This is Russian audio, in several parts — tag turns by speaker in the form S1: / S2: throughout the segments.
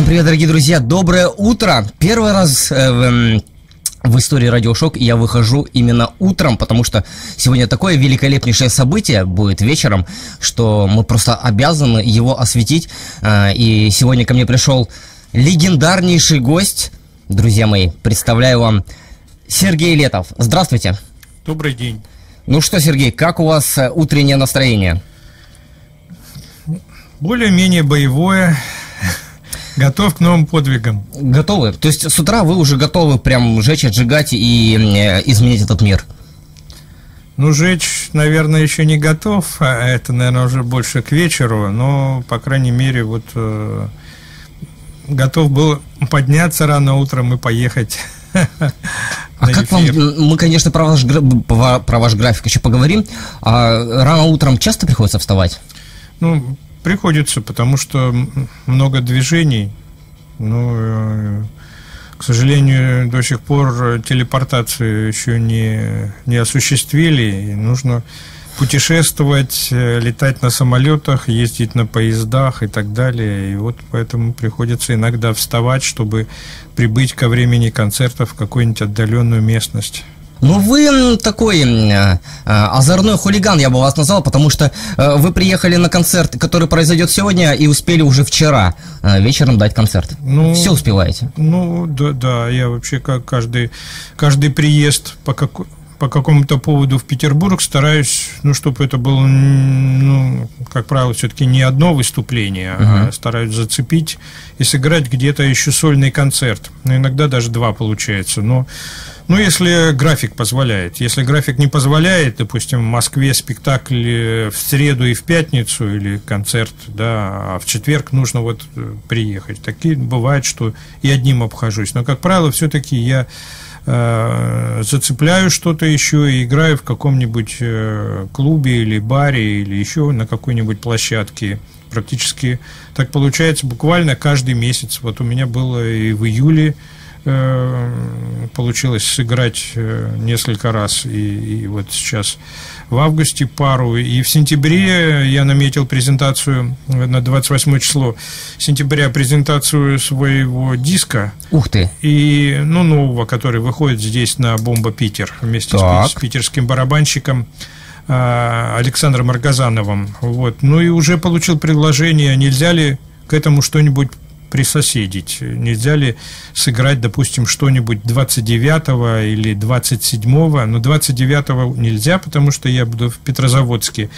S1: Всем привет, дорогие друзья! Доброе утро! Первый раз э, в, в истории Радиошок я выхожу именно утром, потому что сегодня такое великолепнейшее событие будет вечером, что мы просто обязаны его осветить. Э, и сегодня ко мне пришел легендарнейший гость. Друзья мои, представляю вам Сергей Летов. Здравствуйте.
S2: Добрый день.
S1: Ну что, Сергей, как у вас э, утреннее настроение?
S2: Более-менее боевое. Готов к новым подвигам.
S1: Готовы? То есть с утра вы уже готовы прям жечь, отжигать и э, изменить этот мир?
S2: Ну, жечь, наверное, еще не готов. А это, наверное, уже больше к вечеру. Но, по крайней мере, вот э, готов был подняться рано утром и поехать.
S1: А как вам, мы, конечно, про ваш, про ваш график еще поговорим. А рано утром часто приходится вставать?
S2: Ну, Приходится, потому что много движений. Ну, э, к сожалению, до сих пор телепортацию еще не, не осуществили. И нужно путешествовать, э, летать на самолетах, ездить на поездах и так далее. И вот поэтому приходится иногда вставать, чтобы прибыть ко времени концерта в какую-нибудь отдаленную местность.
S1: Ну, вы такой э, озорной хулиган, я бы вас назвал, потому что э, вы приехали на концерт, который произойдет сегодня, и успели уже вчера э, вечером дать концерт. Ну, Все успеваете?
S2: Ну, да, да, я вообще как каждый, каждый приезд по какой по какому-то поводу в Петербург стараюсь, ну, чтобы это было, ну, как правило, все-таки не одно выступление, uh-huh. а стараюсь зацепить и сыграть где-то еще сольный концерт. Но иногда даже два получается. Но ну, если график позволяет. Если график не позволяет, допустим, в Москве спектакль э, в среду и в пятницу или концерт, да, а в четверг нужно вот э, приехать. Такие бывает, что и одним обхожусь. Но, как правило, все-таки я э, зацепляю что-то еще и играю в каком-нибудь э, клубе или баре или еще на какой-нибудь площадке. Практически так получается буквально каждый месяц. Вот у меня было и в июле получилось сыграть э, несколько раз, и, и вот сейчас в августе пару, и в сентябре я наметил презентацию на 28 число сентября презентацию своего диска.
S1: Ух ты!
S2: И, ну, нового, который выходит здесь на Бомба Питер вместе так. с, питерским барабанщиком. А, Александром Маргазановым. Вот. Ну и уже получил предложение, нельзя ли к этому что-нибудь присоседить. Нельзя ли сыграть, допустим, что-нибудь 29 или 27, но 29 нельзя, потому что я буду в Петрозаводске.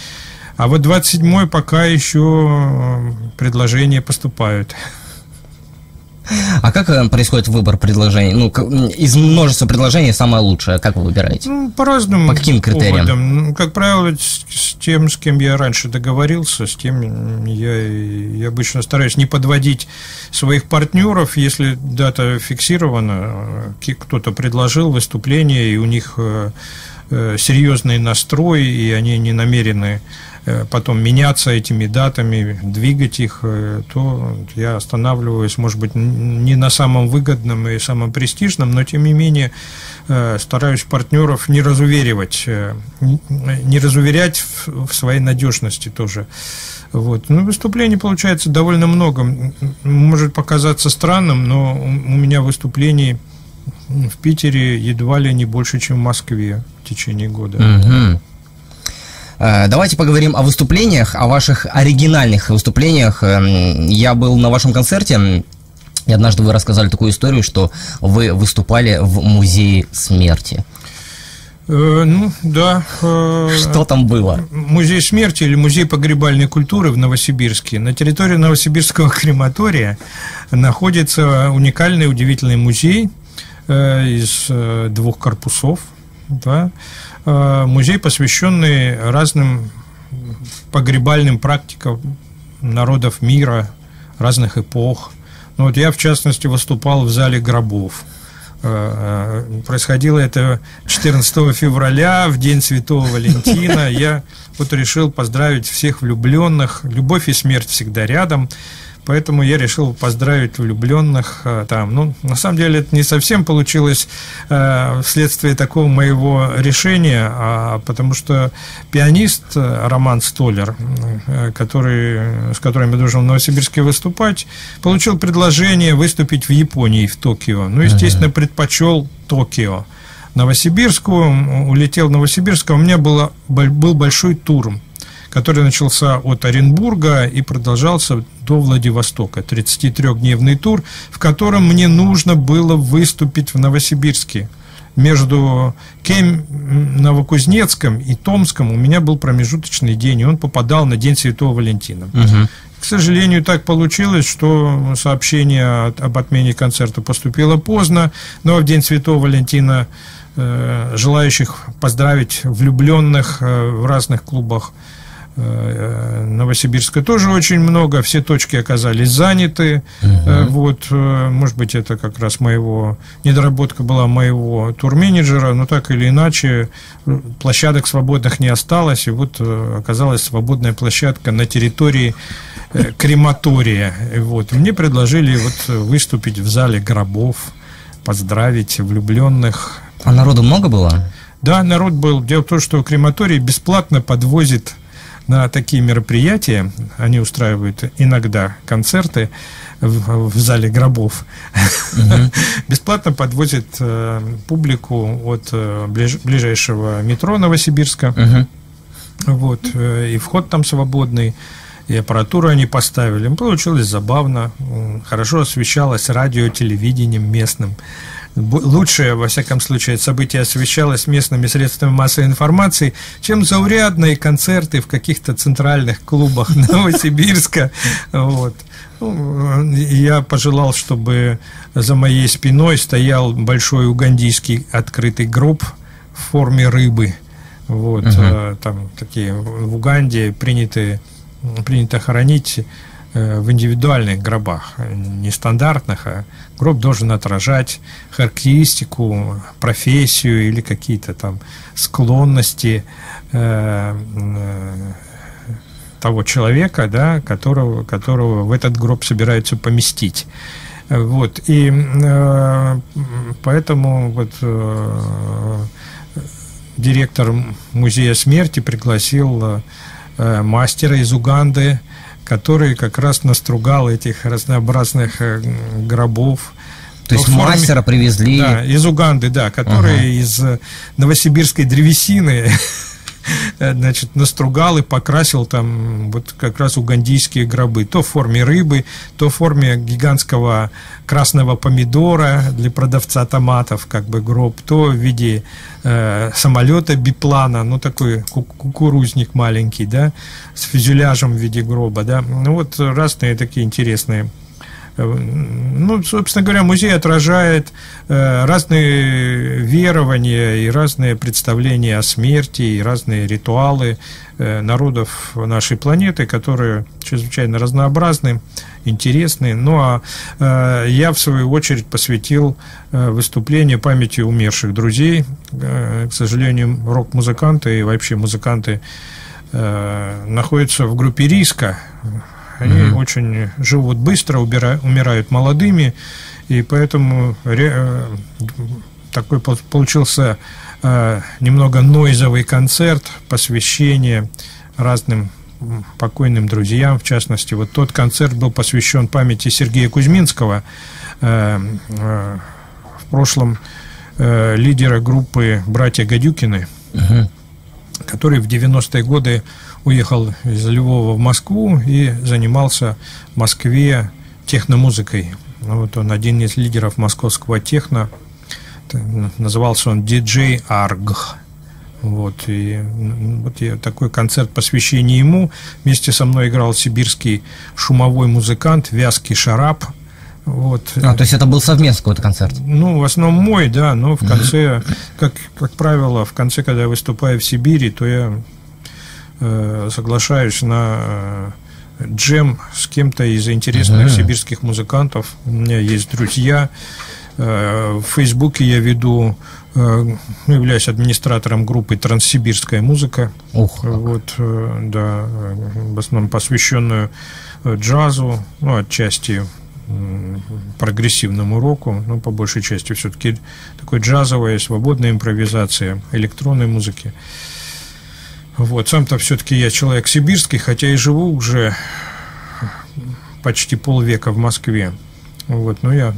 S2: А вот 27 пока еще предложения поступают.
S1: А как э, происходит выбор предложений? Ну, из множества предложений самое лучшее, как вы выбираете?
S2: Ну, по-разному.
S1: По каким критериям?
S2: Поводам. Ну, как правило, с, с тем, с кем я раньше договорился, с тем я, я обычно стараюсь не подводить своих партнеров, если дата фиксирована, э, кто-то предложил выступление, и у них э, серьезный настрой, и они не намерены потом меняться этими датами, двигать их, э, то я останавливаюсь, может быть, не на самом выгодном и самом престижном, но тем не менее э, стараюсь партнеров не разуверивать, не разуверять в своей надежности тоже. Вот. Ну, выступлений получается довольно много. Может показаться странным, но у меня выступлений в Питере едва ли не больше, чем в Москве в течение года.
S1: Угу. Э, давайте поговорим о выступлениях, о ваших оригинальных выступлениях. Эм, я был на вашем концерте, и однажды вы рассказали такую историю, что вы выступали в музее смерти.
S2: Э, ну, да.
S1: Э, что там было?
S2: Музей смерти или музей погребальной культуры в Новосибирске. На территории Новосибирского крематория находится уникальный, удивительный музей э, из двух корпусов. Да, музей, посвященный разным погребальным практикам народов мира, разных эпох. Ну, вот я, в частности, выступал в зале гробов. Э, э, происходило это 14 февраля, в день Святого Валентина. Я вот решил поздравить всех влюбленных. Любовь и смерть всегда рядом. Поэтому я решил поздравить влюбленных э, там. Ну, на самом деле, это не совсем получилось э, вследствие такого моего решения, а потому что пианист э, Роман Столер, который, с которым я должен в Новосибирске выступать, получил предложение выступить в Японии, в Токио. Ну, естественно, предпочел Токио. Новосибирску, улетел в Новосибирск, а у меня было, был большой тур, который начался от Оренбурга и продолжался до Владивостока. 33-дневный тур, в котором мне нужно было выступить в Новосибирске. Между Кем, Новокузнецком и Томском у меня был промежуточный день, и он попадал на День Святого Валентина. Угу. К сожалению, так получилось, что сообщение об отмене концерта поступило поздно, но в День Святого Валентина Э, желающих поздравить влюбленных э, в разных клубах Новосибирска тоже очень много, все точки оказались заняты. Угу. Вот, может быть, это как раз моего недоработка была моего турменеджера, но так или иначе площадок свободных не осталось, и вот оказалась свободная площадка на территории крематория. Вот, мне предложили вот выступить в зале гробов, поздравить влюбленных
S1: а народу много было?
S2: Да, народ был. Дело в том, что крематорий бесплатно подвозит на такие мероприятия, они устраивают иногда концерты в, в зале гробов, угу. бесплатно подвозит э, публику от э, ближ, ближайшего метро Новосибирска. Угу. Вот, э, и вход там свободный, и аппаратуру они поставили. Получилось забавно, хорошо освещалось радио, телевидением местным лучше, во всяком случае, событие освещалось местными средствами массовой информации, чем заурядные концерты в каких-то центральных клубах Новосибирска. Вот. Ну, я пожелал, чтобы за моей спиной стоял большой угандийский открытый гроб в форме рыбы. Вот, uh-huh. там такие в Уганде приняты, принято хоронить Э, в индивидуальных гробах, нестандартных, а гроб должен отражать характеристику, профессию или какие-то там склонности э, э, того человека, да, которого, которого в этот гроб собираются поместить. Вот, и э, поэтому вот э, директор музея смерти пригласил э, мастера из Уганды, который как раз настругал этих разнообразных э, гробов.
S1: То есть форме, мастера привезли?
S2: Да, из Уганды, да, который ага. из новосибирской древесины Э, значит, настругал и покрасил там вот как раз угандийские гробы. То в форме рыбы, то в форме гигантского красного помидора для продавца томатов, как бы гроб, то в виде э, самолета биплана, ну такой кукурузник маленький, да, с фюзеляжем в виде гроба, да. Ну вот разные такие интересные ну, собственно говоря, музей отражает э, разные верования и разные представления о смерти, и разные ритуалы э, народов нашей планеты, которые чрезвычайно разнообразны, интересны. Ну, а э, я, в свою очередь, посвятил выступлению памяти умерших друзей. К сожалению, рок-музыканты и вообще музыканты находятся в группе риска они mm-hmm. очень живут быстро, убирают, умирают молодыми, и поэтому ре, такой получился э, немного нойзовый концерт, посвящение разным покойным друзьям, в частности, вот тот концерт был посвящен памяти Сергея Кузьминского, э, э, в прошлом э, лидера группы «Братья Гадюкины», uh-huh. который в 90-е годы уехал из Львова в Москву и занимался в Москве техномузыкой. Вот он один из лидеров московского техно. Назывался он диджей Арг. Вот, и вот я такой концерт посвящения ему. Вместе со мной играл сибирский шумовой музыкант Вязкий Шарап. Вот.
S1: А, то есть это был совместный какой-то концерт?
S2: Ну, в основном мой, да, но в конце, как, как правило, в конце, когда я выступаю в Сибири, то я соглашаюсь на э, джем с кем-то из интересных uh-huh. сибирских музыкантов. У меня есть друзья. Э, в Фейсбуке я веду ну, являюсь администратором группы «Транссибирская музыка».
S1: Ух,
S2: вот, да, в основном посвященную джазу, ну, отчасти прогрессивному року, но по большей части все-таки такой джазовая, свободная импровизация электронной музыки. Вот, сам-то все-таки я человек сибирский, хотя и живу уже почти полвека в Москве. Вот, но я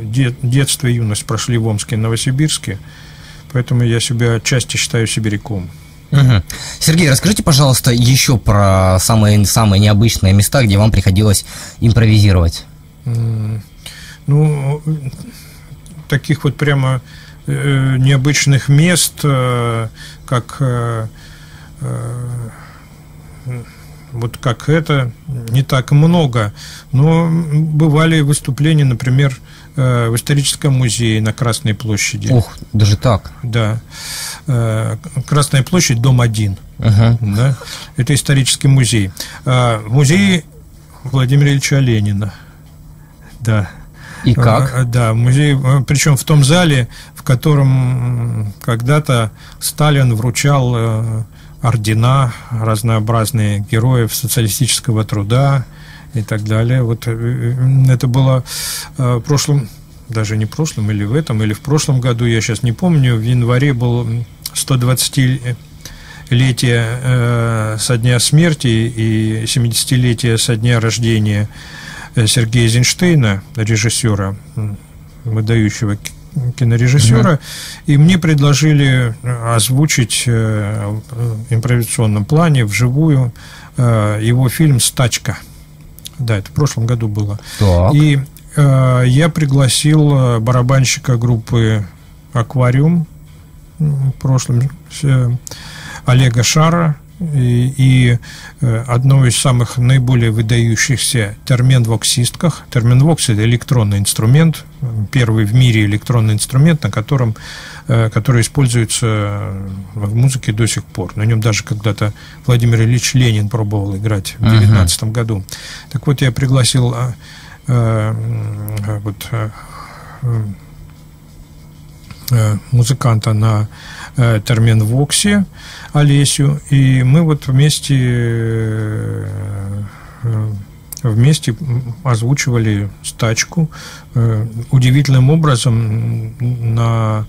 S2: дет, детство и юность прошли в Омске Новосибирске, поэтому я себя отчасти считаю сибиряком.
S1: Угу. Сергей, расскажите, пожалуйста, еще про самые, самые необычные места, где вам приходилось импровизировать.
S2: Ну, таких вот прямо необычных мест, э, как э, э, вот как это, не так много. Но бывали выступления, например, э, в историческом музее на Красной площади.
S1: Ух, даже так?
S2: Да. Э, Красная площадь, дом 1. Угу. Да? Это исторический музей. А, музей Владимира Ильича Ленина. Да.
S1: И как?
S2: Э, да, музей, причем в том зале, в котором когда-то Сталин вручал ордена разнообразные героев социалистического труда и так далее. Вот это было в прошлом, даже не в прошлом, или в этом, или в прошлом году, я сейчас не помню, в январе был 120 летие э, со дня смерти и 70-летие со дня рождения э, Сергея Эйзенштейна, режиссера, выдающего кинорежиссера, угу. и мне предложили озвучить э, в импровизационном плане вживую э, его фильм «Стачка». Да, это в прошлом году было. Так. И э, я пригласил э, барабанщика группы «Аквариум» в прошлом э, Олега Шара и, э, одного из самых наиболее выдающихся терменвоксистках. Терменвокс – это электронный инструмент, первый в мире электронный инструмент, на котором, э, который используется в музыке до сих пор. На нем даже когда-то Владимир Ильич Ленин пробовал играть в 19 uh-huh. году. Так вот, я пригласил вот, музыканта на э, Терменвоксе Олесю, и мы вот вместе э, вместе озвучивали стачку э, удивительным образом на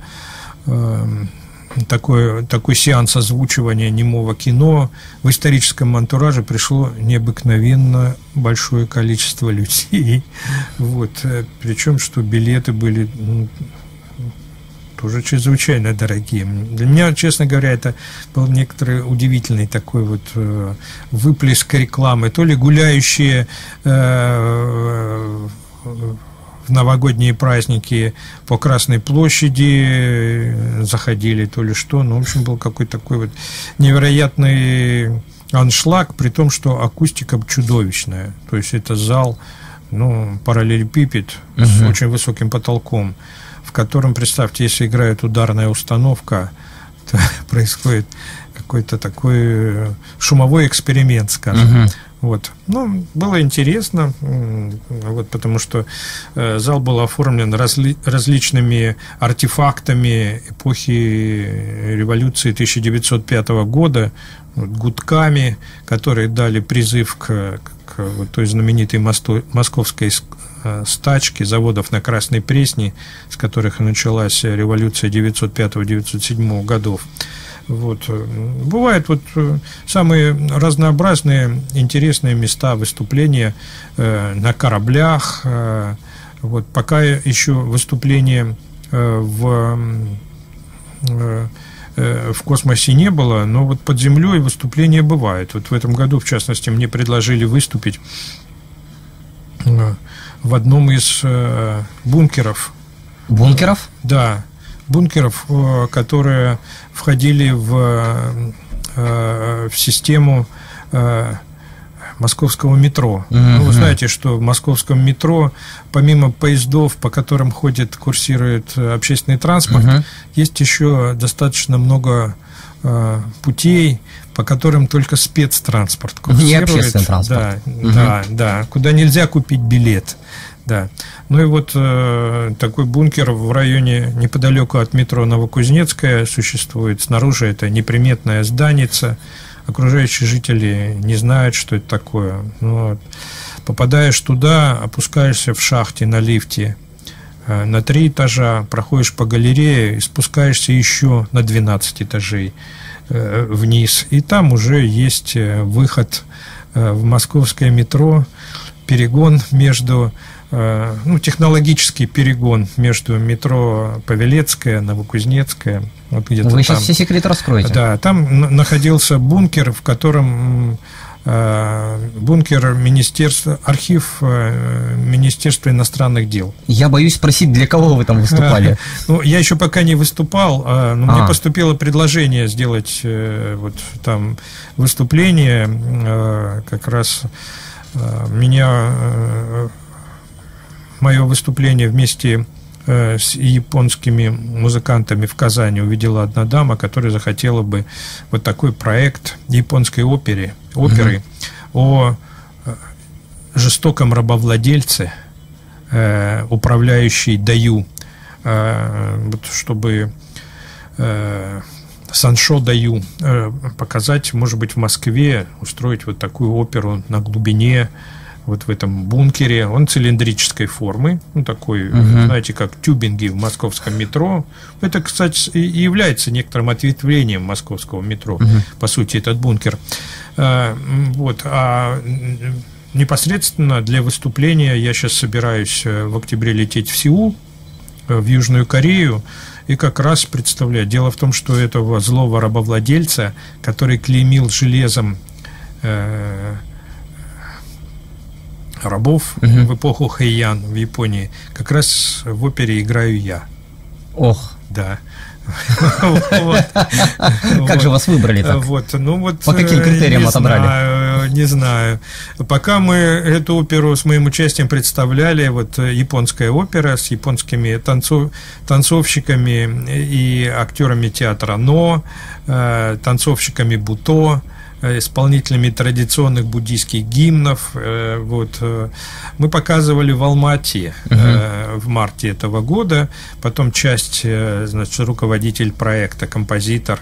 S2: такой, такой сеанс озвучивания немого кино в историческом антураже пришло необыкновенно большое количество людей. Вот. Причем, что билеты были ну, тоже чрезвычайно дорогие. Для меня, честно говоря, это был некоторый удивительный такой вот э, выплеск рекламы. То ли гуляющие э, в новогодние праздники по Красной площади заходили, то ли что. Ну, в общем, был какой-то такой вот невероятный аншлаг, при том, что акустика чудовищная. То есть это зал, ну, параллелепипед угу. с очень высоким потолком в котором, представьте, если играет ударная установка, то происходит какой-то такой э, шумовой эксперимент, скажем. Угу. Вот. Ну, было интересно, вот, потому что э, зал был оформлен разли, различными артефактами эпохи революции 1905 года, вот, гудками, которые дали призыв к, к вот той знаменитой мосто, московской Э, стачки заводов на Красной Пресне, с которых началась революция 905-907 годов. Вот. Бывают вот э, самые разнообразные интересные места выступления э, на кораблях. Э, вот. Пока еще выступления э, в, э, в космосе не было, но вот под землей выступления бывают. Вот в этом году, в частности, мне предложили выступить в одном из э, бункеров.
S1: Бункеров?
S2: Да, бункеров, э, которые входили в, э, в систему э, московского метро. Mm-hmm. Ну, вы знаете, что в московском метро, помимо поездов, по которым ходит, курсирует общественный транспорт, mm-hmm. есть еще достаточно много э, путей, по которым только спецтранспорт
S1: курсирует. Не общественный транспорт.
S2: Да, угу. да, да, куда нельзя купить билет. Да. Ну и вот э, такой бункер в районе неподалеку от метро Новокузнецкая существует. Снаружи это неприметная зданица. Окружающие жители не знают, что это такое. Ну, вот. Попадаешь туда, опускаешься в шахте на лифте э, на три этажа, проходишь по галерее и спускаешься еще на 12 этажей э, вниз. И там уже есть э, выход э, в московское метро, перегон между Э, ну, технологический перегон между метро Павелецкая, Новокузнецкая.
S1: Вот где-то Вы там. сейчас все секреты раскроете.
S2: Да, там находился бункер, в котором э, бункер Министерства, архив э, Министерства иностранных дел.
S1: Я боюсь спросить, для кого вы там выступали?
S2: Ну, я еще пока не выступал, а, но мне а. поступило предложение сделать вот там выступление, как раз меня мое выступление вместе э, с японскими музыкантами в Казани увидела одна дама, которая захотела бы вот такой проект японской оперы, оперы угу. о э, жестоком рабовладельце, э, управляющий Даю, чтобы Саншо Даю показать, может быть, в Москве, устроить вот такую оперу на глубине вот в этом бункере. Он цилиндрической формы, ну, такой, угу. знаете, как тюбинги в московском метро. Это, кстати, и является некоторым ответвлением московского метро, угу. по сути, этот бункер. А, вот, а непосредственно для выступления я сейчас собираюсь э, в октябре лететь в Сеул, э, в Южную Корею, и как раз представлять. Дело в том, что этого злого рабовладельца, который клеймил железом э, рабов угу. в эпоху Хэйян в Японии, как раз в опере играю я.
S1: Ох.
S2: Да.
S1: Как же вас выбрали так?
S2: Вот, ну вот.
S1: По каким э, критериям отобрали?
S2: Не знаю. Пока мы эту оперу с моим участием представляли, вот э, японская опера с японскими танцовщиками и актерами театра Но, э, танцовщиками Буто, исполнителями традиционных буддийских гимнов. Э, вот. Э, мы показывали в Алмате угу. в марте этого года, потом часть, значит, руководитель проекта, композитор,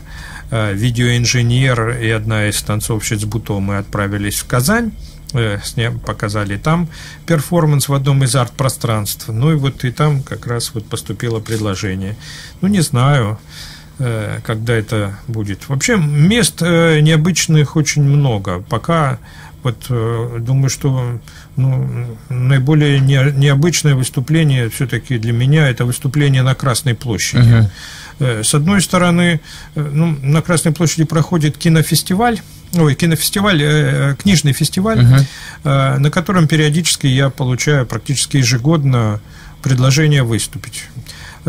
S2: видеоинженер и одна из танцовщиц Буто мы отправились в Казань с ним показали там перформанс в одном из арт-пространств. Ну и вот и там как раз вот поступило предложение. Ну, не знаю. Э, когда это будет. Вообще мест э, необычных очень много. Пока вот э, думаю, что ну, наиболее необычное выступление все-таки для меня это выступление на Красной площади. uh С одной стороны, ну, на Красной площади проходит кинофестиваль, ой, кинофестиваль, книжный фестиваль, uh на котором периодически я получаю практически ежегодно предложение выступить.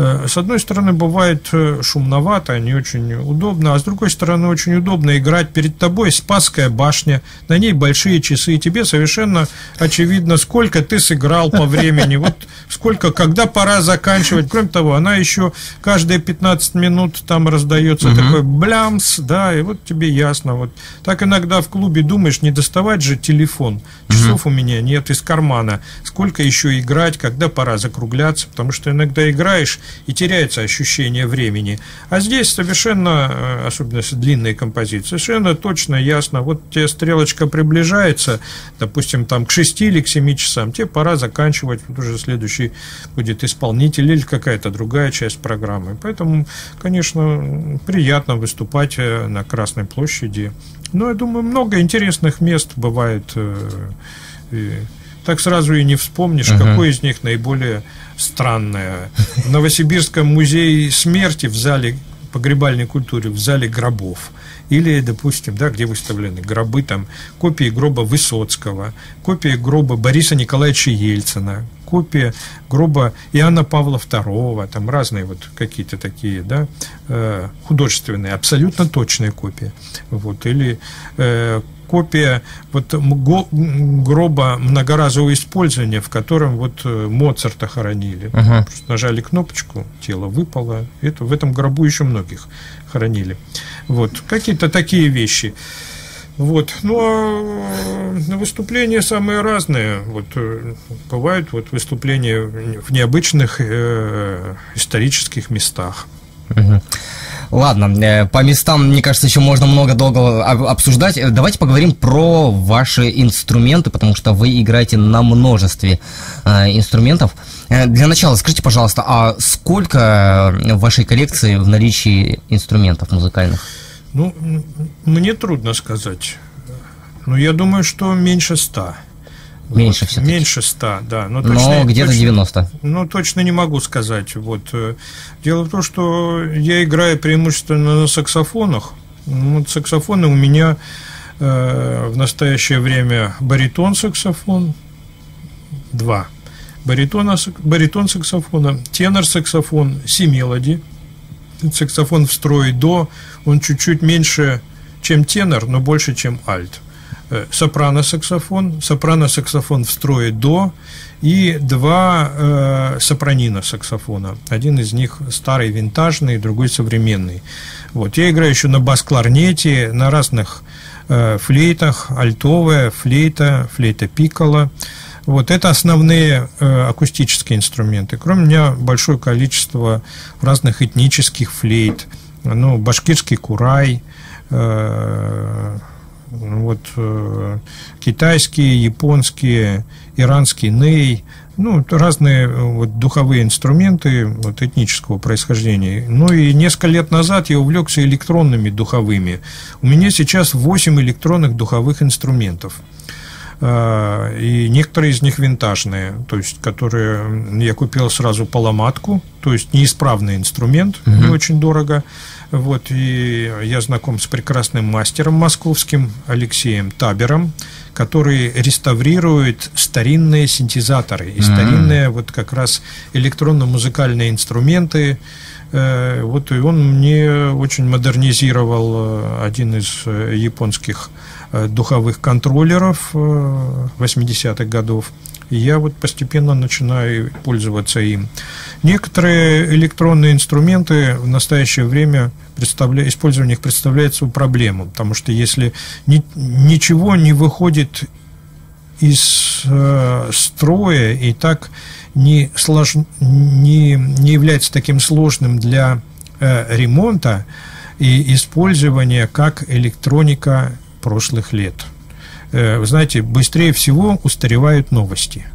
S2: Э, с одной стороны, бывает э, шумновато, не очень удобно, а с другой стороны, очень удобно играть перед тобой Спасская башня, на ней большие часы, и тебе совершенно очевидно, сколько ты сыграл по времени, вот сколько, когда пора заканчивать. Кроме того, она еще каждые 15 минут там раздается угу. такой блямс, да, и вот тебе ясно. Вот так иногда в клубе думаешь, не доставать же телефон. Часов угу. у меня нет из кармана. Сколько еще играть, когда пора закругляться, потому что иногда играешь и теряется ощущение времени. А здесь совершенно, э, особенно если длинные композиции, совершенно точно, ясно, вот тебе стрелочка приближается, допустим, там к 6 или к 7 часам, тебе пора заканчивать, вот уже следующий будет исполнитель или какая-то другая часть программы. Поэтому, конечно, приятно выступать э, на Красной площади. Но я думаю, много интересных мест бывает. Э, так сразу и не вспомнишь, uh-huh. какой из них наиболее странное. В Новосибирском музее смерти в зале погребальной культуры, в зале гробов. Или, допустим, да, где выставлены гробы, там, копии гроба Высоцкого, копия гроба Бориса Николаевича Ельцина, копия гроба Иоанна Павла II, там разные вот какие-то такие, да, э, художественные, абсолютно точные копии. Вот, или э, копия вот гроба многоразового использования, в котором вот э, Моцарта хоронили. Uh-huh. Просто нажали кнопочку, тело выпало. Это, в этом гробу еще многих хоронили. Вот, какие-то такие вещи. Вот. Ну, а выступления самые разные. Вот, э, бывают вот выступления в необычных э, исторических местах.
S1: Угу. Ладно, э, по местам, мне кажется, еще можно много долго обсуждать. Давайте поговорим про ваши инструменты, потому что вы играете на множестве э, инструментов. Э, для начала скажите, пожалуйста, а сколько в вашей коллекции в наличии инструментов музыкальных?
S2: Ну, мне трудно сказать. Но я думаю, что меньше ста.
S1: Меньше вот,
S2: Меньше ста, да.
S1: Но, точно, Но где-то 90.
S2: Ну, точно не могу сказать. Вот. Э, дело в том, что я играю преимущественно на саксофонах. Ну, вот саксофоны у меня э, в настоящее время баритон саксофон, два. Баритона, баритон саксофона, тенор саксофон, си мелоди. Саксофон в строе до, он чуть-чуть меньше, чем тенор, но больше, чем альт. Э, сопрано-саксофон, сопрано-саксофон в строе до и два э, сопранина-саксофона. Один из них старый, винтажный, другой современный. Вот. Я играю еще на бас-кларнете, на разных э, флейтах, альтовая, флейта, флейта пикколо. Вот это основные э, акустические инструменты. Кроме меня большое количество разных этнических флейт, ну, башкирский курай, э, вот э, китайские, японские, иранский ней, ну, разные э, вот, духовые инструменты вот, этнического происхождения. Ну и несколько лет назад я увлекся электронными духовыми. У меня сейчас 8 электронных духовых инструментов. Э, и некоторые из них винтажные, то есть, которые я купил сразу поломатку, то есть неисправный инструмент, угу. не очень дорого. Вот, и я знаком с прекрасным мастером московским Алексеем Табером, который реставрирует старинные синтезаторы и старинные вот как раз электронно-музыкальные инструменты. Э, вот и он мне очень модернизировал э, один из э, японских духовых контроллеров 80-х годов. И я вот постепенно начинаю пользоваться им. Некоторые электронные инструменты в настоящее время представля... использование их представляет свою проблему, потому что если ни... ничего не выходит из э, строя и так не, слож... не... не является таким сложным для э, ремонта и использования как электроника прошлых лет – Э, вы знаете, быстрее всего устаревают новости.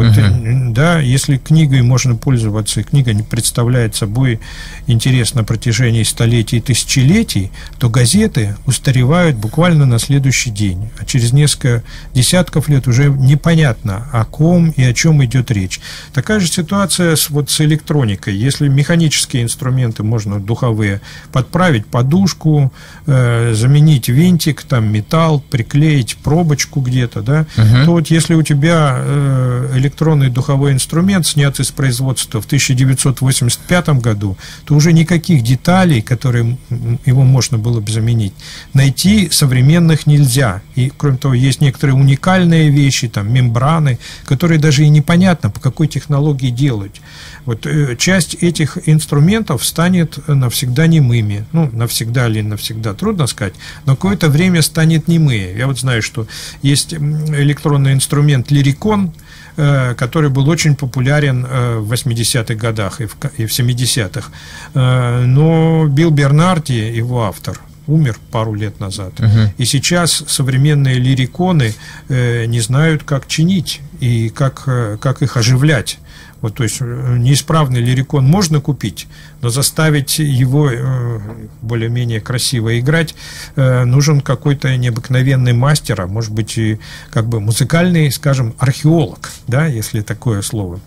S2: Вот, угу. да, если книгой можно пользоваться, и книга не представляет собой интерес на протяжении столетий и тысячелетий, то газеты устаревают буквально на следующий день. А через несколько десятков лет уже непонятно, о ком и о чем идет речь. Такая же ситуация с, вот, с электроникой. Если механические инструменты можно духовые подправить подушку, э, заменить винтик, там металл, приклеить пробочку где-то, да, угу. то вот если у тебя э, электронный духовой инструмент снят из производства в 1985 году, то уже никаких деталей, которые его можно было бы заменить, найти современных нельзя. И, кроме того, есть некоторые уникальные вещи, там, мембраны, которые даже и непонятно, по какой технологии делать. Вот э, часть этих инструментов станет навсегда немыми. Ну, навсегда или навсегда, трудно сказать, но какое-то время станет немые. Я вот знаю, что есть электронный инструмент Лирикон, Э, который был очень популярен э, в 80-х годах и в, и в 70-х. Э, но Билл Бернарди, его автор, умер пару лет назад. Uh-huh. И сейчас современные лириконы не знают, как чинить и как, как их оживлять. Вот, то есть э, неисправный лирикон можно купить, но заставить его э, более-менее красиво играть э, нужен какой-то необыкновенный мастер, а может быть и как бы музыкальный, скажем, археолог, да, если такое слово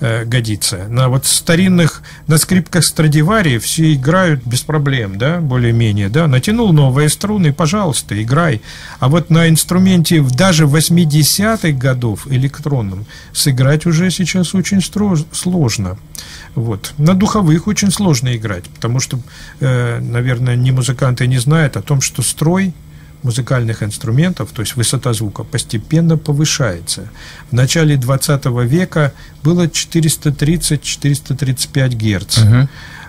S2: э, годится. На вот старинных, на скрипках Страдивари все играют без проблем, да, более-менее, да, натянул новые струны, пожалуйста, играй. А вот на инструменте даже 80-х годов электронном сыграть уже сейчас очень сложно. Вот. На духовых очень сложно играть, потому что, э, наверное, ни музыканты не знают о том, что строй музыкальных инструментов, то есть высота звука, постепенно повышается. В начале 20 века было 430-435 Гц. Угу.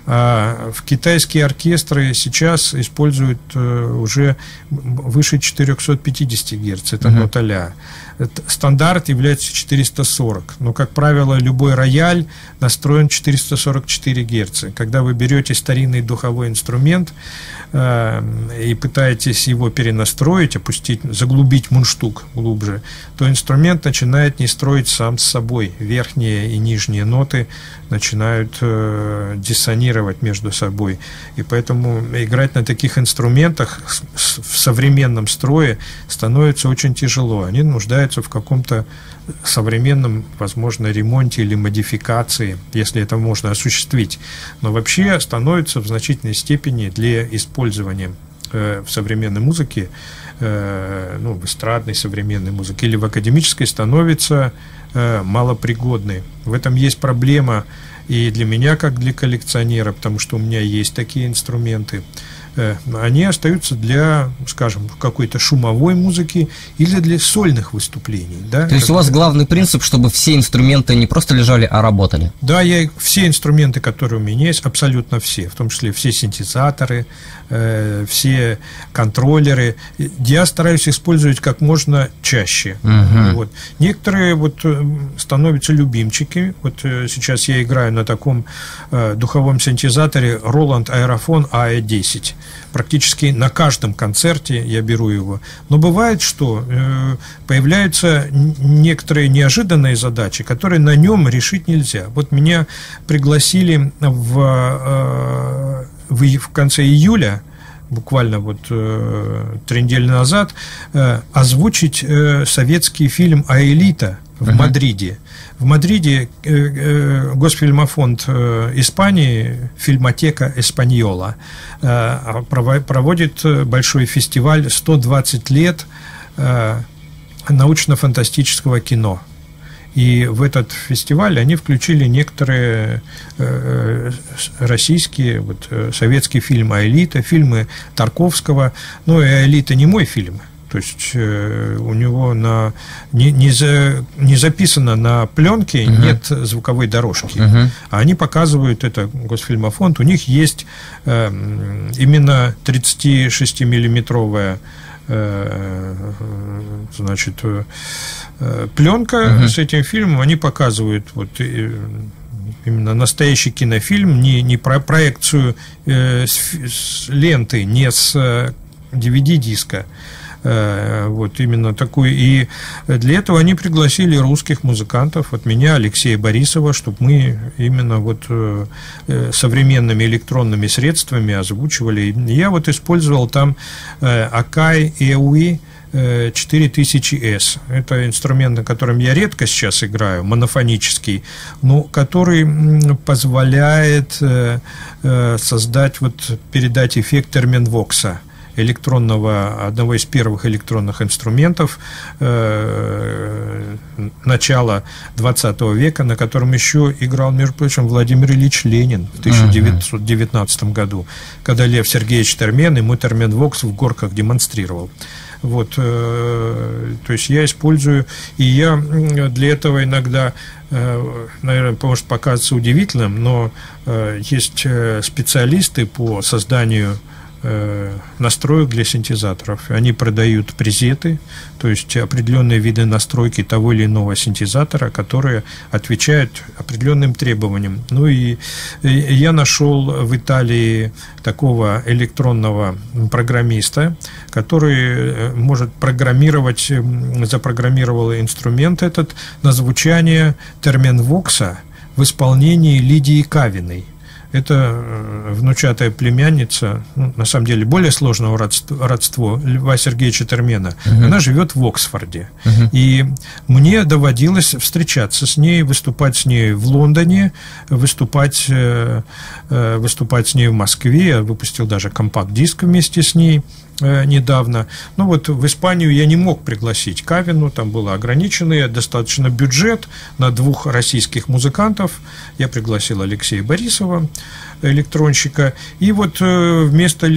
S2: А в китайские оркестры сейчас используют уже выше 450 Гц, это uh-huh. нота ля стандарт является 440, но, как правило, любой рояль настроен 444 Гц. Когда вы берете старинный духовой инструмент э, и пытаетесь его перенастроить, опустить, заглубить мундштук глубже, то инструмент начинает не строить сам с собой. Верхние и нижние ноты начинают э, диссонировать между собой. И поэтому играть на таких инструментах в современном строе становится очень тяжело. Они нуждаются в каком-то современном, возможно, ремонте или модификации, если это можно осуществить. Но вообще становится в значительной степени для использования э, в современной музыке, э, ну, в эстрадной современной музыке или в академической становится э, малопригодной. В этом есть проблема и для меня, как для коллекционера, потому что у меня есть такие инструменты. Э, они остаются для, скажем, какой-то шумовой музыки или для сольных выступлений. Да?
S1: То есть у вас главный принцип, чтобы все инструменты не просто лежали, а работали?
S2: Да, я все инструменты, которые у меня есть, абсолютно все, в том числе все синтезаторы, э, все контроллеры, я стараюсь использовать как можно чаще. Угу. Вот. Некоторые вот э, становятся любимчики. Вот сейчас я играю на таком духовом синтезаторе Roland Aerophone AE10 практически на каждом концерте я беру его. Но бывает, что э, появляются некоторые неожиданные задачи, которые на нем решить нельзя. Вот меня пригласили в, э, в, в конце июля буквально вот э, три недели назад, э, озвучить э, советский фильм «Аэлита» в uh-huh. Мадриде. В Мадриде э, э, Госфильмофонд э, Испании, фильмотека Эспаньола, э, проводит большой фестиваль 120 лет э, научно-фантастического кино. И в этот фестиваль они включили некоторые э, российские, вот, э, советские фильмы «Аэлита», фильмы Тарковского. Ну, и «Аэлита» не мой фильм, то есть э, у него на, не, не, за, не записано на пленке, uh-huh. нет звуковой дорожки. Uh-huh. А они показывают это Госфильмофонд. У них есть э, именно 36-миллиметровая э, значит, э, пленка uh-huh. с этим фильмом, они показывают вот именно настоящий кинофильм, не, не про проекцию э, с, с ленты, не с DVD-диска. Э, вот именно такой. И для этого они пригласили русских музыкантов, от меня, Алексея Борисова, чтобы мы именно вот э, современными электронными средствами озвучивали. Я вот использовал там Akai EUI 4000S. Это инструмент, на котором я редко сейчас играю, монофонический, но который позволяет э, создать, вот, передать эффект терминвокса электронного, одного из первых электронных инструментов э, начала 20 века, на котором еще играл, между прочим, Владимир Ильич Ленин в 1919 году, когда Лев Сергеевич Термен ему Термен Вокс в горках демонстрировал. Вот, э, то есть я использую, и я для этого иногда, э, наверное, может показаться удивительным, но э, есть э, специалисты по созданию настроек для синтезаторов. Они продают презеты, то есть определенные виды настройки того или иного синтезатора, которые отвечают определенным требованиям. Ну и я нашел в Италии такого электронного программиста, который э, может программировать, запрограммировал инструмент этот на звучание терминвокса в исполнении Лидии Кавиной – это э, внучатая племянница, ну, на самом деле более сложного родства, родство Льва Сергеевича Термена. Угу. Она живет в Оксфорде. Угу. И мне доводилось встречаться с ней, выступать с ней в Лондоне, выступать, э, э, выступать с ней в Москве. Я выпустил даже компакт-диск вместе с ней. Э, недавно. Ну вот в Испанию я не мог пригласить Кавину, там был ограниченный достаточно бюджет на двух российских музыкантов. Я пригласил Алексея Борисова, электронщика. И вот э, вместо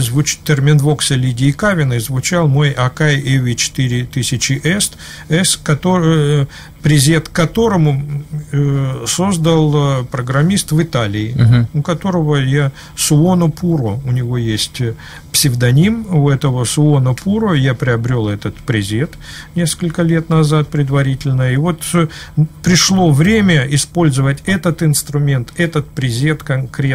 S2: звуч... терминвокса Лидии Кавиной звучал мой Акай EV 4000 S, который, презет которому э, создал э, программист в Италии, угу. у которого я Суоно Пуро, у него есть э, псевдоним у этого Суоно Пуро, я приобрел этот презет несколько лет назад предварительно, и вот пришло время использовать этот инструмент, этот презет конкретно,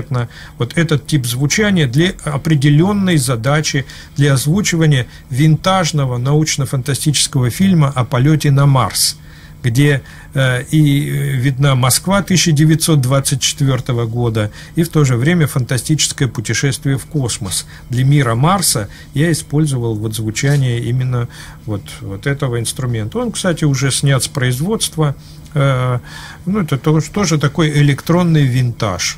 S2: вот этот тип звучания для определенной задачи, для озвучивания винтажного научно-фантастического фильма о полете на Марс – где э, и видна Москва 1924 года, и в то же время фантастическое путешествие в космос. Для мира Марса я использовал вот звучание именно вот, вот этого инструмента. Он, кстати, уже снят с производства. Э, ну, это тоже, тоже такой электронный винтаж.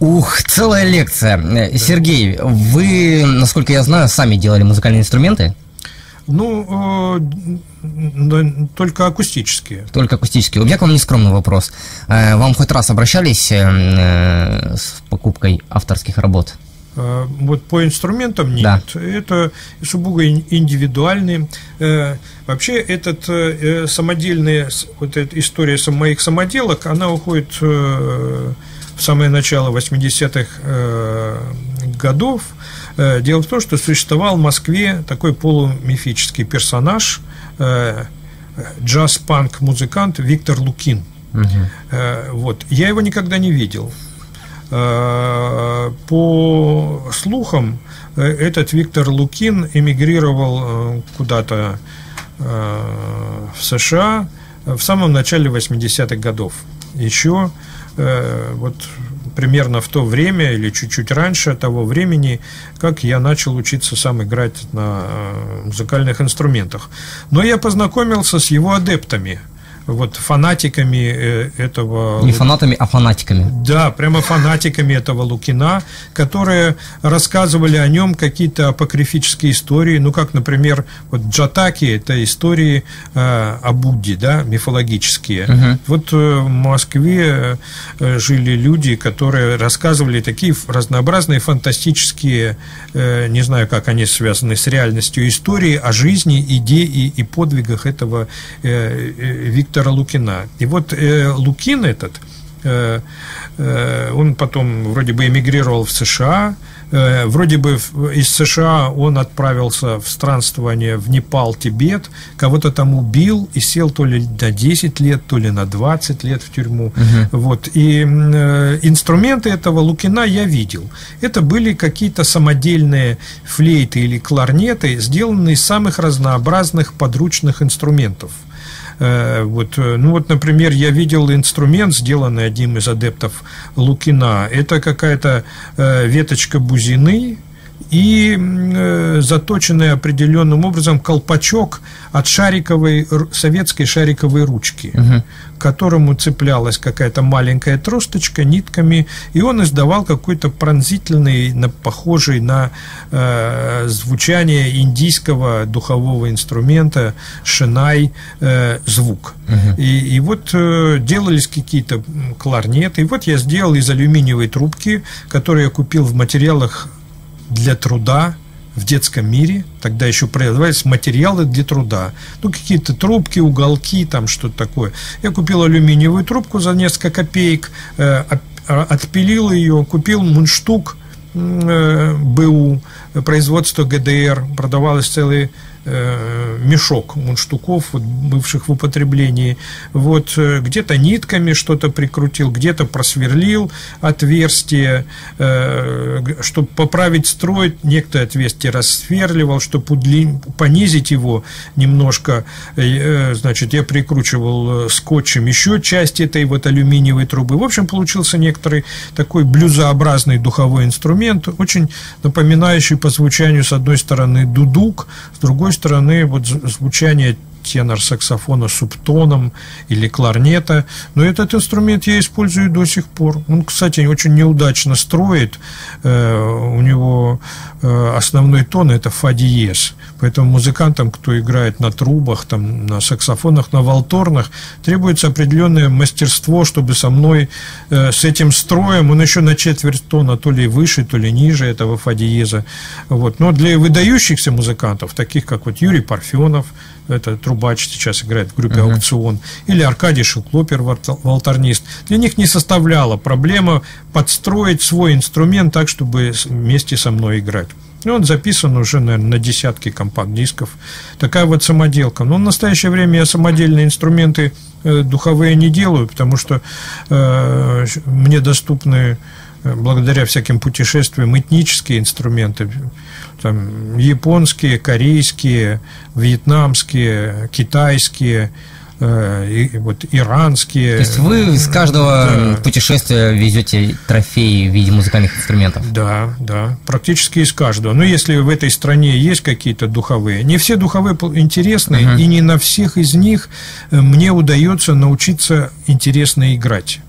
S1: Ух, целая лекция. Э, Сергей, вы, насколько я знаю, сами делали музыкальные инструменты?
S2: Ну, э, только акустические.
S1: Только акустические. У меня к вам нескромный вопрос. Э, вам хоть раз обращались э, с покупкой авторских работ?
S2: Вот по инструментам нет. Да. Это сугубо индивидуальные. Вообще, этот самодельная, вот эта история моих самоделок, она уходит в самое начало 80-х годов. Э, дело в том, что существовал в Москве такой полумифический персонаж, э, джаз-панк-музыкант Виктор Лукин. Угу. Вот. Я его никогда не видел. По слухам, этот Виктор Лукин эмигрировал куда-то в США в самом начале 80-х годов. Еще вот примерно в то время или чуть-чуть раньше того времени, как я начал учиться сам играть на э, музыкальных инструментах. Но я познакомился с его адептами – вот фанатиками э, этого...
S1: Не фанатами, а фанатиками.
S2: Да, прямо фанатиками этого Лукина, которые рассказывали о нем какие-то апокрифические истории, ну, как, например, вот Джатаки, это истории э, о Будде, да, мифологические. Угу. Вот э, в Москве э, жили люди, которые рассказывали такие разнообразные фантастические, э, не знаю, как они связаны с реальностью, истории о жизни, идее и, подвигах этого э, Виктора Виктора Лукина. И вот э, Лукин этот, э, э, он потом вроде бы эмигрировал в США, э, вроде бы из США он отправился в странствование в Непал, Тибет, кого-то там убил и сел то ли на 10 лет, то ли на 20 лет в тюрьму. Угу. Вот. И э, инструменты этого Лукина я видел. Это были какие-то самодельные флейты или кларнеты, сделанные из самых разнообразных подручных инструментов – вот, э, ну вот, например, я видел инструмент, сделанный одним из адептов Лукина. Это какая-то э, веточка бузины, и э, заточенный определенным образом колпачок от шариковой, советской шариковой ручки, угу. к которому цеплялась какая-то маленькая тросточка нитками, и он издавал какой-то пронзительный, на, похожий на э, звучание индийского духового инструмента шинай э, звук. Угу. И, и вот э, делались какие-то кларнеты, и вот я сделал из алюминиевой трубки, которую я купил в материалах для труда в детском мире, тогда еще производились материалы для труда. Ну, какие-то трубки, уголки, там что-то такое. Я купил алюминиевую трубку за несколько копеек, э, отпилил ее, купил мундштук э, БУ, производство ГДР, продавалось целые мешок мундштуков, вот, бывших в употреблении. Вот э, где-то нитками что-то прикрутил, где-то просверлил отверстие, э, чтобы поправить строй, некоторые отверстия рассверливал, чтобы понизить его немножко, значит, я прикручивал скотчем еще часть этой вот алюминиевой трубы. В общем, получился некоторый такой блюзообразный духовой инструмент, очень напоминающий по звучанию с одной стороны дудук, с другой стороны, вот звучание тенор-саксофона субтоном или кларнета, но этот инструмент я использую до сих пор. Он, кстати, очень неудачно строит, э, у него э, основной тон это фа диез, Поэтому музыкантам, кто играет на трубах, там, на саксофонах, на валторнах, требуется определенное мастерство, чтобы со мной э, с этим строем, он еще на четверть тона, то ли выше, то ли ниже этого фа диеза. Вот. Но для выдающихся музыкантов, таких как вот Юрий Парфенов, это трубач сейчас играет в группе uh-huh. «Аукцион», или Аркадий Шуклопер, волторнист, для них не составляла проблема подстроить свой инструмент так, чтобы вместе со мной играть. И он записан уже, наверное, на десятки компакт-дисков. Такая вот самоделка. Но в настоящее время я самодельные инструменты э, духовые не делаю, потому что э, мне доступны благодаря всяким путешествиям этнические инструменты там, японские, корейские, вьетнамские, китайские, э, и, вот иранские.
S1: То есть вы из каждого да. путешествия везете трофеи в виде музыкальных инструментов?
S2: Да, да, практически из каждого. Но если в этой стране есть какие-то духовые, не все духовые интересны, uh-huh. и не на всех из них э, мне удается научиться интересно играть.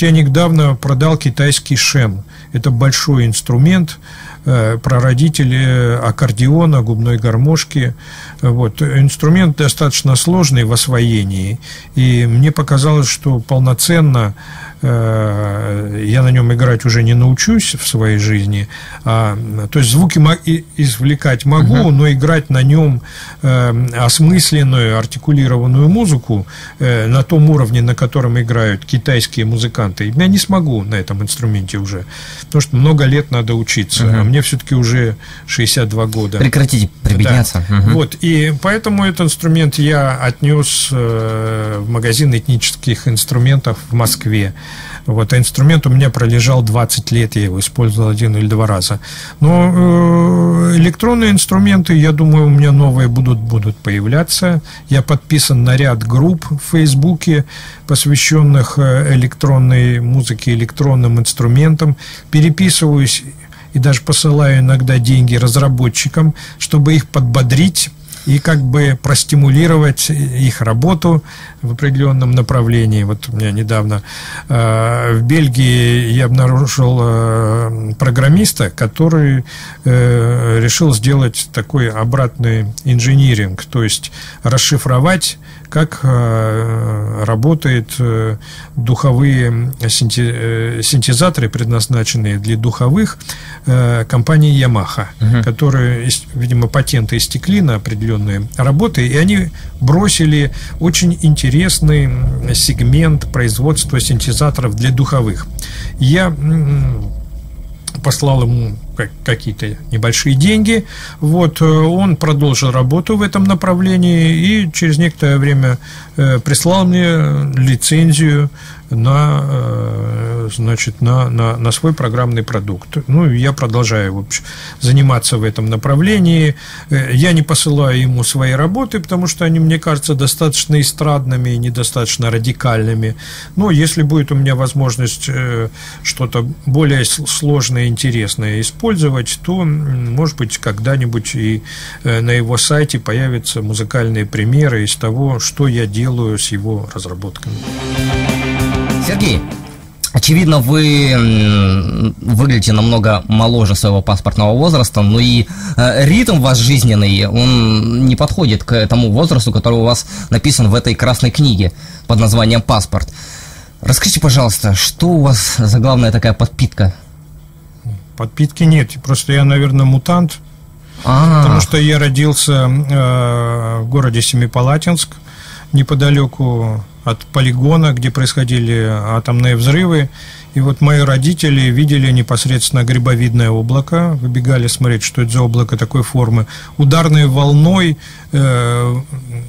S2: Я недавно продал китайский шен. Это большой инструмент, Э, прародители аккордеона, губной гармошки. Вот. Инструмент достаточно сложный в освоении, и мне показалось, что полноценно я на нем играть уже не научусь в своей жизни. А, то есть звуки извлекать могу, uh-huh. но играть на нем э, осмысленную, артикулированную музыку э, на том уровне, на котором играют китайские музыканты, я не смогу на этом инструменте уже. Потому что много лет надо учиться. Uh-huh. А мне все-таки уже 62 года.
S1: Прекратите прибедняться.
S2: Да. Uh-huh. Вот. И поэтому этот инструмент я отнес в магазин этнических инструментов в Москве. Вот, а инструмент у меня пролежал 20 лет, я его использовал один или два раза. Но э, электронные инструменты, я думаю, у меня новые будут, будут появляться. Я подписан на ряд групп в Фейсбуке, посвященных э, электронной музыке, электронным инструментам. Переписываюсь и даже посылаю иногда деньги разработчикам, чтобы их подбодрить и как бы простимулировать их работу в определенном направлении. Вот у меня недавно э, в Бельгии я обнаружил э, программиста, который э, решил сделать такой обратный инжиниринг, то есть расшифровать как э, работают э, духовые синти, синтезаторы, предназначенные для духовых компании Yamaha, угу. которые, видимо, патенты истекли на определенные работы, и они бросили очень интересный сегмент производства синтезаторов для духовых. Я послал ему какие-то небольшие деньги. Вот, э, он продолжил работу в этом направлении и через некоторое время э, прислал мне лицензию на, э, значит, на, на, на свой программный продукт. Ну, я продолжаю в общем, заниматься в этом направлении. Я не посылаю ему свои работы, потому что они, мне кажется, достаточно эстрадными и недостаточно радикальными. Но если будет у меня возможность что-то более сложное и интересное использовать, то, может быть, когда-нибудь и э, на его сайте появятся музыкальные примеры из того, что я делаю с его разработками.
S1: Сергей, Очевидно, вы выглядите намного моложе своего паспортного возраста, но и э, ритм ваш жизненный, он не подходит к тому возрасту, который у вас написан в этой красной книге под названием «Паспорт». Расскажите, пожалуйста, что у вас за главная такая подпитка
S2: Подпитки нет. Просто я, наверное, мутант. А-а-а. Потому что я родился э, в городе Семипалатинск, неподалеку от полигона, где происходили атомные взрывы. И вот мои родители видели непосредственно грибовидное облако, выбегали смотреть, что это за облако такой формы. Ударной волной э,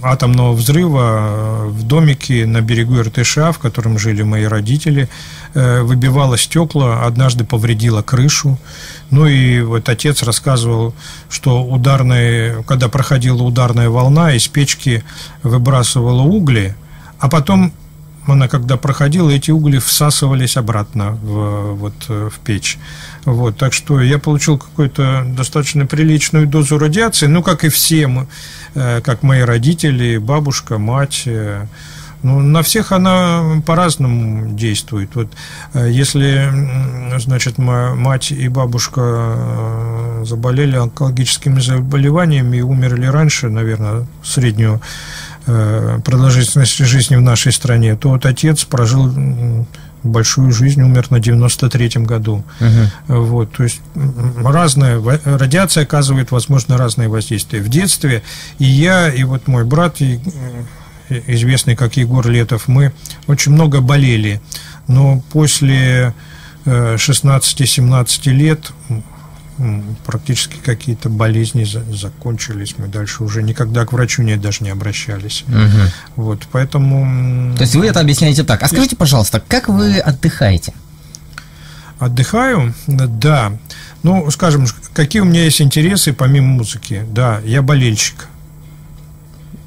S2: атомного взрыва э, в домике на берегу Иртыша, в котором жили мои родители, э, выбивало стекла, однажды повредило крышу. Ну и вот отец рассказывал, что ударная, когда проходила ударная волна, из печки выбрасывала угли, а потом она когда проходила, эти угли всасывались обратно в, вот, в печь. Вот, так что я получил какую-то достаточно приличную дозу радиации, ну, как и все, мы, э, как мои родители, бабушка, мать, э, ну, на всех она по-разному действует. Вот, э, если, значит, мать и бабушка заболели онкологическими заболеваниями и умерли раньше, наверное, среднюю э, продолжительность жизни в нашей стране, то вот отец прожил большую жизнь, умер на 93-м году. Угу. Вот, то есть разная радиация оказывает, возможно, разные воздействия. В детстве и я, и вот мой брат, и, известный как Егор Летов, мы очень много болели. Но после 16-17 лет практически какие-то болезни закончились, мы дальше уже никогда к врачу не, даже не обращались. Угу. Вот, поэтому...
S1: То есть вы это объясняете так. А скажите, пожалуйста, как вы отдыхаете?
S2: Отдыхаю? Да. Ну, скажем, какие у меня есть интересы помимо музыки? Да, я болельщик.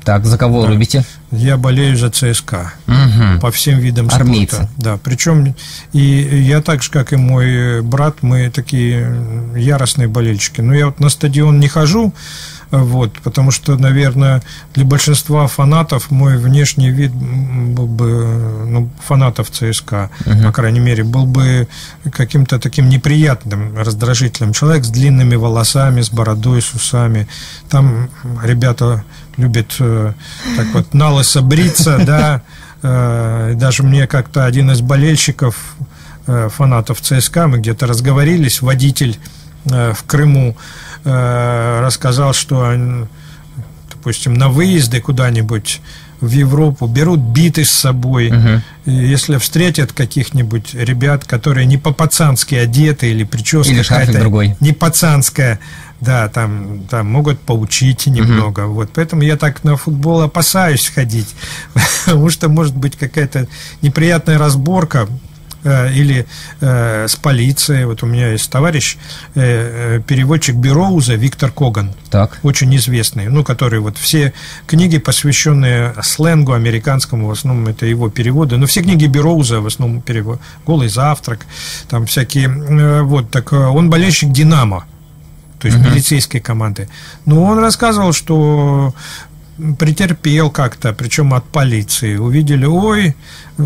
S1: Так, за кого да. любите?
S2: Я болею за ЦСКА угу. по всем видам
S1: Армейцы. спорта.
S2: Да, причем и я так же, как и мой брат, мы такие яростные болельщики. Но я вот на стадион не хожу, вот, потому что, наверное, для большинства фанатов мой внешний вид был бы, ну, фанатов ЦСКА, угу. по крайней мере, был бы каким-то таким неприятным, раздражительным. Человек с длинными волосами, с бородой, с усами. Там ребята любят э, так вот налысо бриться, да. Э, даже мне как-то один из болельщиков, э, фанатов ЦСКА, мы где-то разговорились, водитель в Крыму, рассказал, что, допустим, на выезды куда-нибудь в Европу берут биты с собой. Угу. Если встретят каких-нибудь ребят, которые не по-пацански одеты или прическа
S1: или какая-то
S2: другой. не пацанская, да, там, там могут поучить немного. Угу. Вот, поэтому я так на футбол опасаюсь ходить, потому что может быть какая-то неприятная разборка или э, с полицией. Вот у меня есть товарищ, э, переводчик Бероуза Виктор Коган. Так. Очень известный, ну, который вот все книги, посвященные сленгу американскому, в основном это его переводы, но все книги Бероуза в основном перевод. «Голый завтрак», там всякие, вот, так он болельщик «Динамо», то есть uh-huh. милицейской команды. Но он рассказывал, что претерпел как-то, причем от полиции. Увидели, ой, э,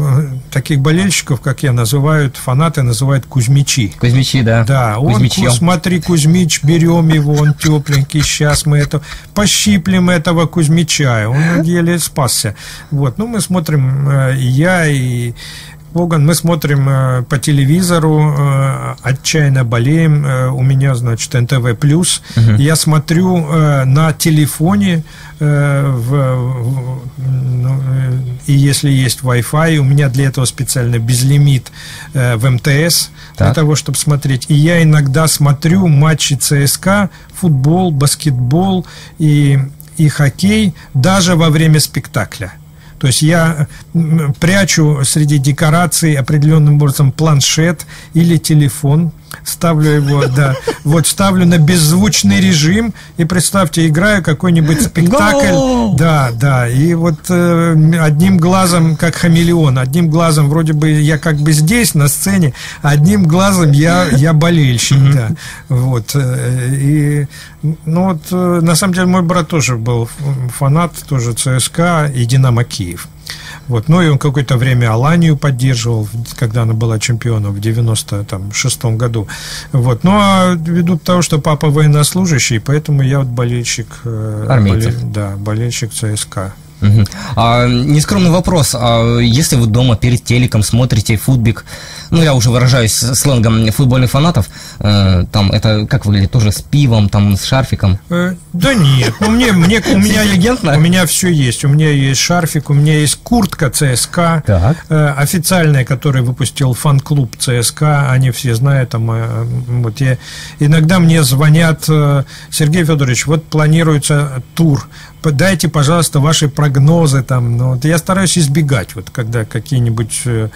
S2: таких болельщиков, как я называют, фанаты называют Кузьмичи.
S1: Кузьмичи, да.
S2: Да, он, Кузьмичьем. смотри, Кузьмич, берем его, он тепленький, сейчас мы это, пощиплем этого Кузьмича, он еле спасся. Вот, ну, мы смотрим, э, я и Логан, мы смотрим э, по телевизору, э, отчаянно болеем. Э, у меня, значит, НТВ плюс. Угу. Я смотрю на телефоне, в, ну, и если есть Wi-Fi, у меня для этого специально безлимит в МТС так. для того, чтобы смотреть. И я иногда смотрю матчи ЦСКА, футбол, баскетбол и и хоккей даже во время спектакля. То есть я прячу среди декораций определенным образом планшет или телефон, ставлю его, да, вот ставлю на беззвучный режим. И представьте, играю какой-нибудь спектакль, да, да, и вот э, одним глазом как хамелеон, одним глазом вроде бы я как бы здесь на сцене, одним глазом я я болельщик, да, вот э, и ну вот э, на самом деле мой брат тоже был фанат тоже ЦСКА и Динамо Киев. Вот. Ну и он какое-то время Аланию поддерживал, когда она была чемпионом в 96-м году. Вот. Ну а ввиду того, что папа военнослужащий, поэтому я вот болельщик...
S1: Э, Армейцев.
S2: Боле, да, болельщик ЦСКА.
S1: Угу. А, нескромный вопрос. А если вы дома перед телеком смотрите футбик, ну, я уже выражаюсь сленгом футбольных фанатов, э, там это как выглядит? Тоже с пивом, там, с шарфиком?
S2: Э, да нет, ну, мне, мне, у, меня, у меня все есть. У меня есть шарфик, у меня есть куртка так. Э, официальная, которую выпустил фан-клуб ЦСКА, они все знают. Там, э, вот я, иногда мне звонят, э, Сергей Федорович, вот планируется тур, дайте, пожалуйста, ваши прогнозы там. Ну, вот я стараюсь избегать, вот когда какие-нибудь э,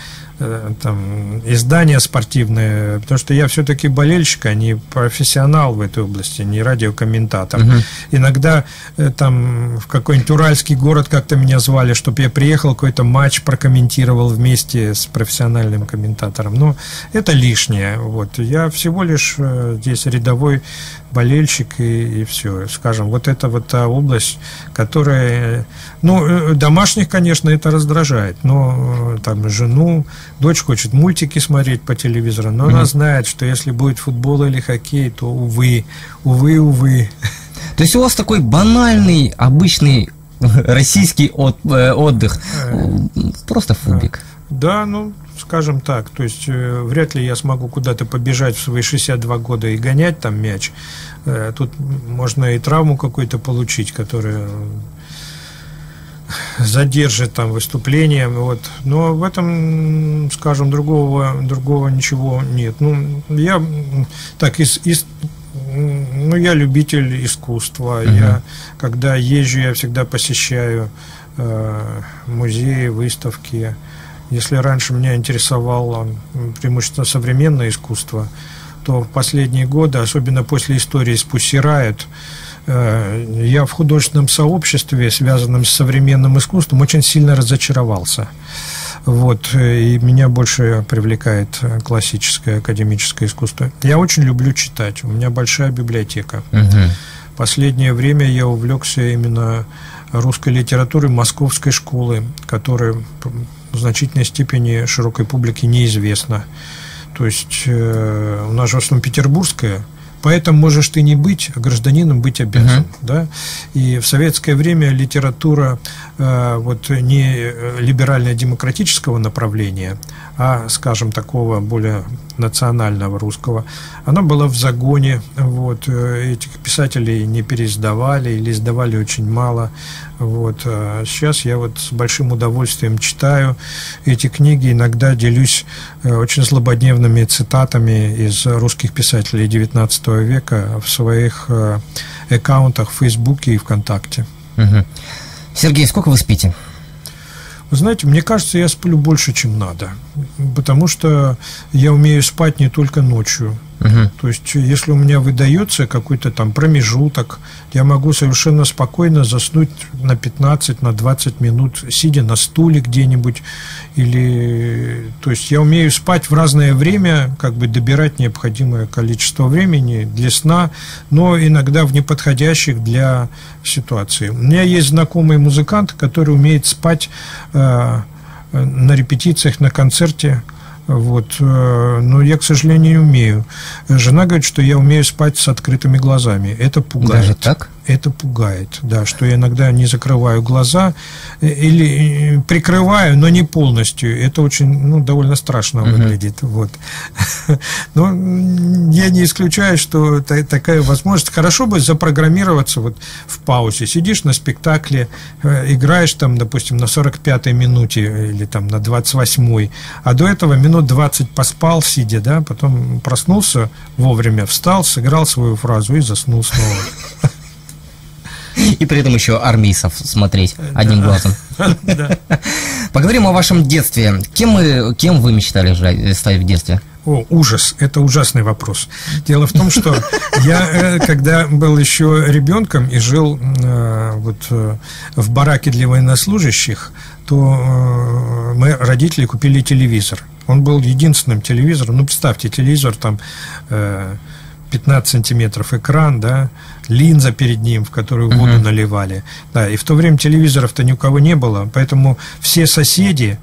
S2: там, издания спортивные, потому что я все-таки болельщик, а не профессионал в этой области, не радиокомментатор. Угу. Иногда э, там в какой-нибудь уральский город как-то меня звали, чтобы я приехал, какой-то матч прокомментировал вместе с профессиональным комментатором. Но это лишнее. Вот. Я всего лишь э, здесь рядовой болельщик и, и все. Скажем, вот это вот та область, которая... Ну, домашних, конечно, это раздражает, но там жену, Дочь хочет мультики смотреть по телевизору, но mm-hmm. она знает, что если будет футбол или хоккей, то увы, увы, увы.
S1: То есть у вас такой банальный, обычный российский от, э, отдых. Э, Просто фубик.
S2: Да, ну, скажем так, то есть э, вряд ли я смогу куда-то побежать в свои 62 года и гонять там мяч. Э, тут можно и травму какую-то получить, которая задержит там выступление, вот. Но в этом, скажем, другого, другого ничего нет. Ну, я так из, из ну, я любитель искусства. Uh-huh. Я, когда езжу, я всегда посещаю э, музеи, выставки. Если раньше меня интересовало преимущественно современное искусство, то в последние годы, особенно после истории с Pussy Riot, я в художественном сообществе, связанном с современным искусством, очень сильно разочаровался. Вот, э, и меня больше привлекает э, классическое академическое искусство. Я очень люблю читать. У меня большая библиотека. Угу. Последнее время я увлекся именно русской литературой московской школы, которая в значительной степени широкой публике неизвестна. То есть э, у нас же в основном петербургская Поэтому можешь ты не быть, а гражданином быть обязан. Uh-huh. Да? И в советское время литература э, вот не либерально-демократического направления, а, скажем, такого более национального русского, она была в загоне. Вот, э, этих писателей не переиздавали или издавали очень мало. Вот. А сейчас я вот с большим удовольствием читаю эти книги, иногда делюсь э, очень злободневными цитатами из русских писателей XIX века в своих э, аккаунтах в Фейсбуке и ВКонтакте.
S1: Угу. Сергей, сколько вы спите?
S2: Вы знаете, мне кажется, я сплю больше, чем надо. Потому что я умею спать не только ночью. Угу. То есть, если у меня выдается какой-то там промежуток, я могу совершенно спокойно заснуть на 15, на 20 минут, сидя на стуле где-нибудь. Или, то есть, я умею спать в разное время, как бы добирать необходимое количество времени для сна, но иногда в неподходящих для ситуации. У меня есть знакомый музыкант, который умеет спать э, на репетициях, на концерте вот. Э, но я, к сожалению, не умею. Жена говорит, что я умею спать с открытыми глазами. Это пугает.
S1: Даже так?
S2: это пугает, да, что я иногда не закрываю глаза э, или э, прикрываю, но не полностью. Это очень, ну, довольно страшно uh-huh. выглядит, вот. Но я не исключаю, что такая возможность. Хорошо бы запрограммироваться вот в паузе. Сидишь на спектакле, играешь там, допустим, на 45-й минуте или там на 28-й, а до этого минут 20 поспал, сидя, да, потом проснулся вовремя, встал, сыграл свою фразу и заснул снова.
S1: И при этом еще армейцев смотреть одним глазом. Поговорим о вашем детстве. Кем, мы, кем вы мечтали стать в детстве?
S2: О, ужас, это ужасный вопрос. Дело в том, что я, э, когда был еще ребенком и жил э, вот э, в бараке для военнослужащих, то мы родители купили телевизор. Он был единственным телевизором. Ну, представьте, телевизор там 15 сантиметров экран, да, линза перед ним, в которую воду uh-huh. наливали. Да, и в то время телевизоров-то ни у кого не было, поэтому все соседи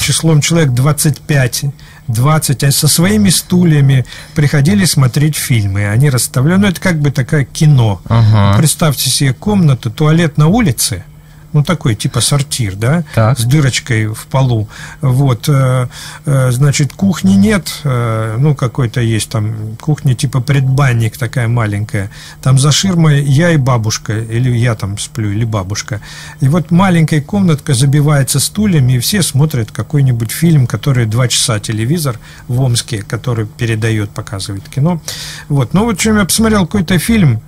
S2: числом человек 25 20, а со своими стульями приходили смотреть фильмы. Они расставляли, ну, это как бы такое кино. Ага. Представьте себе комнату, туалет на улице – ну такой типа сортир, да, так. с дырочкой в полу. Вот, э, э, значит, кухни нет, э, ну какой-то есть там кухня типа предбанник такая маленькая. Там за ширмой я и бабушка, или я там сплю, или бабушка. И вот маленькая комнатка забивается стульями, и все смотрят какой-нибудь фильм, который два часа телевизор в Омске, который передает, показывает кино. Вот, ну вот чем я посмотрел какой-то фильм,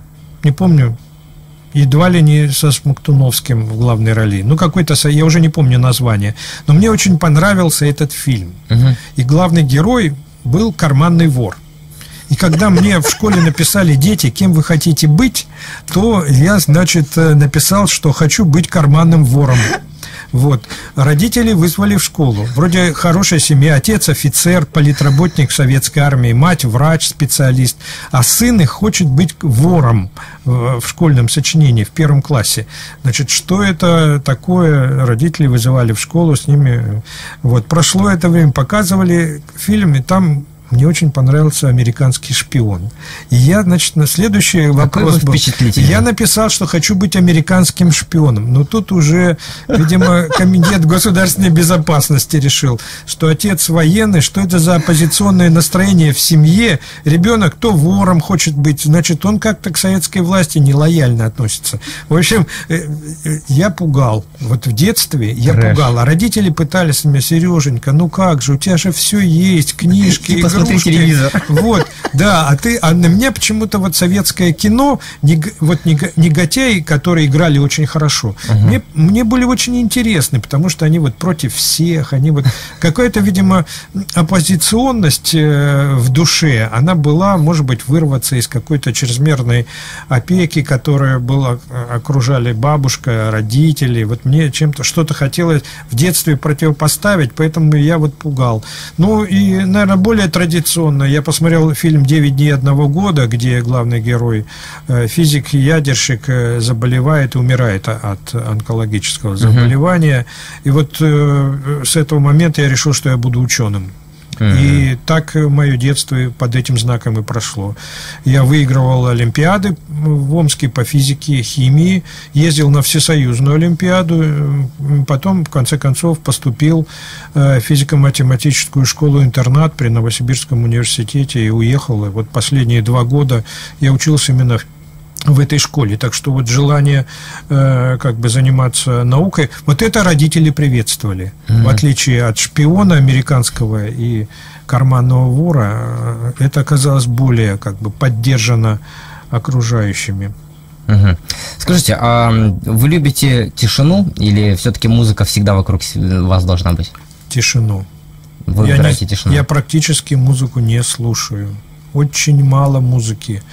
S2: не помню, едва ли не со Смоктуновским в главной роли. Ну, какой-то, я уже не помню название. Но мне очень понравился этот фильм. Угу. И главный герой был карманный вор. И когда мне в школе написали дети, кем вы хотите быть, то я, значит, э, написал, что хочу быть карманным вором. Вот. Родители вызвали в школу. Вроде хорошая семья. Отец офицер, политработник советской армии, мать врач, специалист. А сын их хочет быть вором в школьном сочинении в первом классе. Значит, что это такое? Родители вызывали в школу с ними. Вот. Прошло это время, показывали фильм, и там мне очень понравился «Американский шпион». И я, значит, на следующий вопрос был, я написал, что хочу быть американским шпионом. Но тут уже, видимо, комитет государственной безопасности решил, что отец военный, что это за оппозиционное настроение в семье. Ребенок то вором хочет быть, значит, он как-то к советской власти нелояльно относится. В общем, э, э, я пугал. Вот в детстве я Рэш. пугал. А родители пытались меня, Сереженька, ну как же, у тебя же все есть, книжки, типа
S1: смотри телевизор.
S2: Вот, да, а ты, а на меня почему-то вот советское кино, вот неготяи, которые играли очень хорошо, угу. мне, мне были очень интересны, потому что они вот против всех, они вот, какая-то, видимо, оппозиционность э, в душе, она была, может быть, вырваться из какой-то чрезмерной опеки, которая была, э, окружали бабушка, родители, вот мне чем-то что-то хотелось в детстве противопоставить, поэтому я вот пугал. Ну и, наверное, более традиционно традиционно. Я посмотрел фильм «Девять дней одного года», где главный герой, э, физик и ядерщик, э, заболевает и умирает от онкологического заболевания. Uh-huh. И вот э, с этого момента я решил, что я буду ученым. И так мое детство под этим знаком и прошло. Я выигрывал Олимпиады в Омске по физике, химии, ездил на всесоюзную Олимпиаду, потом, в конце концов, поступил в физико-математическую школу-интернат при Новосибирском университете и уехал. И вот последние два года я учился именно в в этой школе. Так что вот желание э, как бы заниматься наукой, вот это родители приветствовали. Mm-hmm. В отличие от шпиона американского и карманного вора, э, это оказалось более как бы поддержано окружающими.
S1: Угу. Скажите, а вы любите тишину или все-таки музыка всегда вокруг вас должна быть?
S2: Тишину.
S1: Вы
S2: я
S1: не, тишину?
S2: Я практически музыку не слушаю. Очень мало музыки.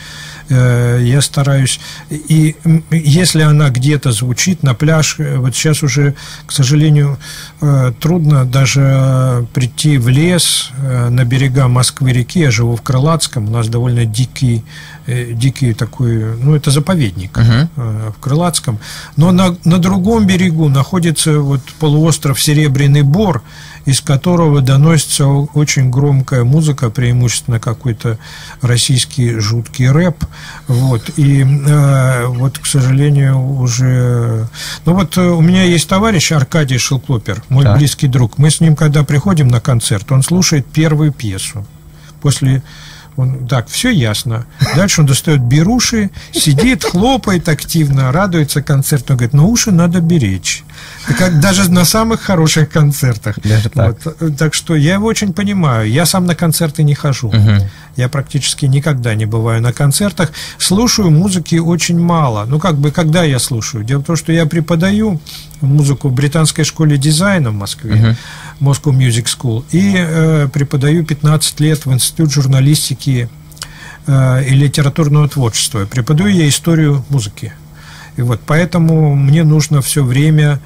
S2: Э, я стараюсь, и если она где-то звучит на пляж, э, вот сейчас уже, к сожалению, э, трудно даже прийти в лес на берега Москвы-реки, я живу в Крылатском, у нас довольно дикий, дикий такой, ну, это заповедник uh-huh. в Крылатском, но на, на другом берегу находится вот полуостров Серебряный Бор, из которого доносится очень громкая музыка, преимущественно какой-то российский жуткий рэп. Вот. И э, вот, к сожалению, уже... Ну вот э, у меня есть товарищ Аркадий Шелклопер, мой да. близкий друг. Мы с ним, когда приходим на концерт, он слушает первую пьесу. После он, так, все ясно. Дальше он достает беруши, сидит, хлопает активно, радуется концерту. Он говорит, ну уши надо беречь. Как даже на самых хороших концертах. Даже так. Вот. Так что я его очень понимаю. Я сам на концерты не хожу. Угу. Я практически никогда не бываю на концертах. Слушаю музыки очень мало. Ну, как бы, когда я слушаю? Дело в том, что я преподаю музыку в британской школе дизайна в Москве, uh-huh. Moscow Music School, и э, преподаю 15 лет в Институт журналистики э, и литературного творчества. Преподаю я историю музыки. И вот поэтому мне нужно все время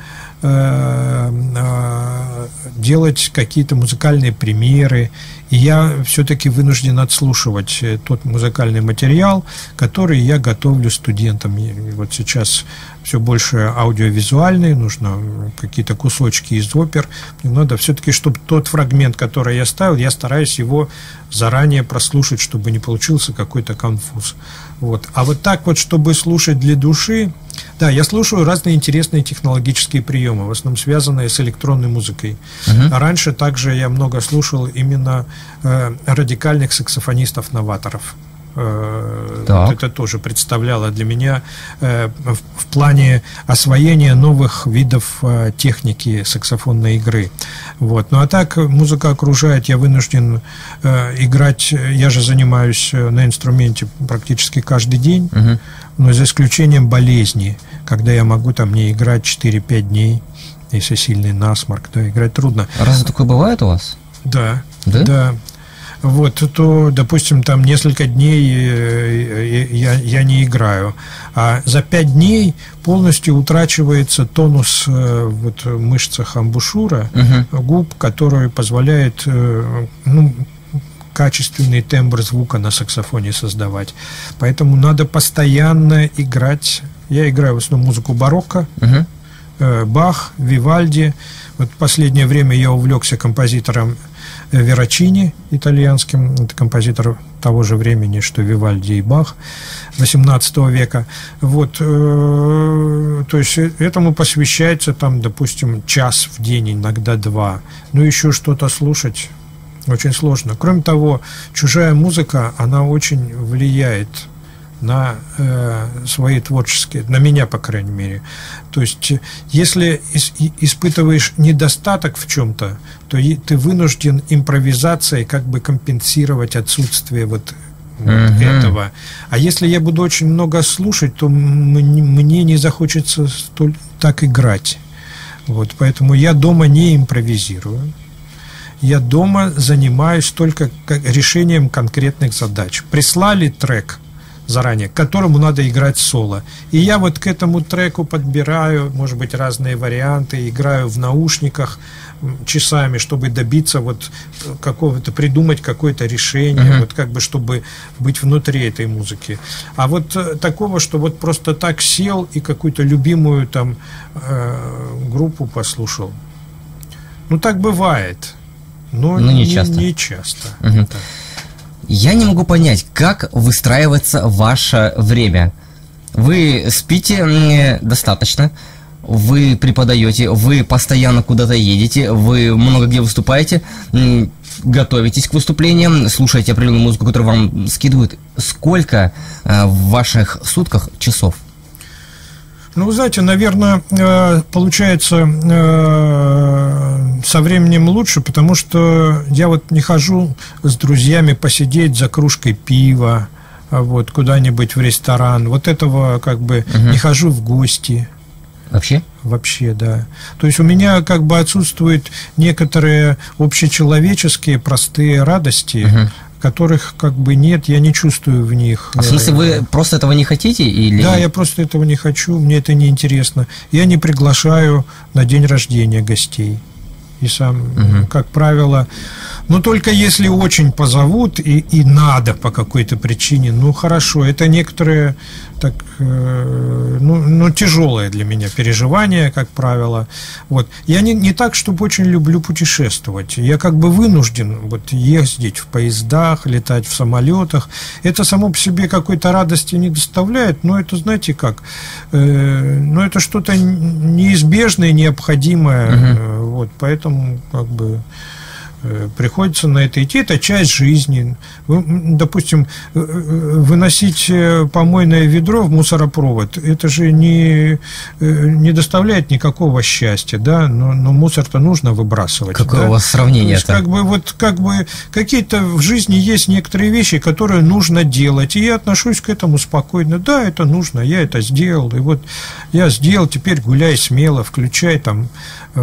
S2: делать какие-то музыкальные примеры, и я все-таки вынужден отслушивать э, тот музыкальный материал, который я готовлю студентам. И вот сейчас все больше аудиовизуальный, нужно какие-то кусочки из опер. Мне надо все-таки, чтобы тот фрагмент, который я ставил, я стараюсь его заранее прослушать, чтобы не получился какой-то конфуз. Вот. А вот так вот, чтобы слушать для души, да, я слушаю разные интересные технологические приемы, в основном связанные с электронной музыкой. Uh-huh. Раньше также я много слушал именно э, радикальных саксофонистов-новаторов. Э, вот это тоже представляло для меня э, в, в плане освоения новых видов э, техники саксофонной игры. Вот. Ну а так музыка окружает, я вынужден играть, я же занимаюсь на инструменте практически каждый день, угу. Но за исключением болезни, когда я могу там не играть 4-5 дней, если сильный насморк, то играть трудно.
S1: Разве такое бывает у вас?
S2: Да. Да? Да вот, то, допустим, там несколько дней э, я, я не играю. А за пять дней полностью утрачивается тонус э, вот, в мышцах амбушюра, угу. губ, который позволяет э, ну, качественный тембр звука на саксофоне создавать. Поэтому надо постоянно играть. Я играю в основном музыку барокко, угу. Бах, Вивальди. Вот в последнее время я увлекся композитором Верачини, итальянским, это композитор того же времени, что Вивальди и Бах, 18 века. Вот, э, то есть этому посвящается там, допустим, час в день, иногда два. Ну, еще что-то слушать очень сложно. Кроме того, чужая музыка, она очень влияет на э, свои творческие, на меня, по крайней мере. То есть, если ис, испытываешь недостаток в чем-то, то и, ты вынужден импровизацией как бы компенсировать отсутствие вот вот uh-huh. этого. А если я буду очень много слушать, то мне, мне не захочется столь, так играть. Вот, поэтому я дома не импровизирую. Я дома занимаюсь только решением конкретных задач. Прислали трек – заранее, к которому надо играть соло. И я вот к этому треку подбираю, может быть, разные варианты, играю в наушниках часами, чтобы добиться вот какого-то, придумать какое-то решение, uh-huh. вот как бы, чтобы быть внутри этой музыки. А вот э, такого, что вот просто так сел и какую-то любимую там э, группу послушал. Ну, так бывает. Но, но не, не часто. Не часто. Uh-huh.
S1: Я не могу понять, как выстраивается ваше время. Вы спите достаточно, вы преподаете, вы постоянно куда-то едете, вы много где выступаете, готовитесь к выступлениям, слушаете определенную музыку, которую вам скидывают. Сколько э, в ваших сутках часов?
S2: Ну, вы знаете, наверное, э, получается э, со временем лучше, потому что я вот не хожу с друзьями посидеть за кружкой пива, а вот куда-нибудь в ресторан. Вот этого как бы угу. не хожу в гости.
S1: Вообще?
S2: Вообще, да. То есть у меня как бы отсутствуют некоторые общечеловеческие простые радости, угу которых как бы нет, я не чувствую в них.
S1: А в смысле вы просто этого не хотите или?
S2: Да, я просто этого не хочу, мне это не интересно. Я не приглашаю на день рождения гостей. И сам, угу. как правило, но только если очень позовут и, и надо по какой-то причине, ну хорошо, это некоторые так, э, ну, ну, тяжелое для меня переживание, как правило. Вот. Я не, не так, чтобы очень люблю путешествовать. Я как бы вынужден вот, ездить в поездах, летать в самолетах. Это само по себе какой-то радости не доставляет, но это, знаете как, э, ну, это что-то неизбежное, необходимое. Угу. Вот, поэтому как бы приходится на это идти, это часть жизни. Вы, допустим, э, э, выносить помойное ведро в мусоропровод, это же не, не доставляет никакого счастья, да, но, но мусор-то нужно выбрасывать.
S1: Какое
S2: да?
S1: у вас сравнение
S2: это? Как бы, вот, как бы, какие-то в жизни есть некоторые вещи, которые нужно делать, и я отношусь к этому спокойно. Да, это нужно, я это сделал, и вот я сделал, теперь гуляй смело, включай там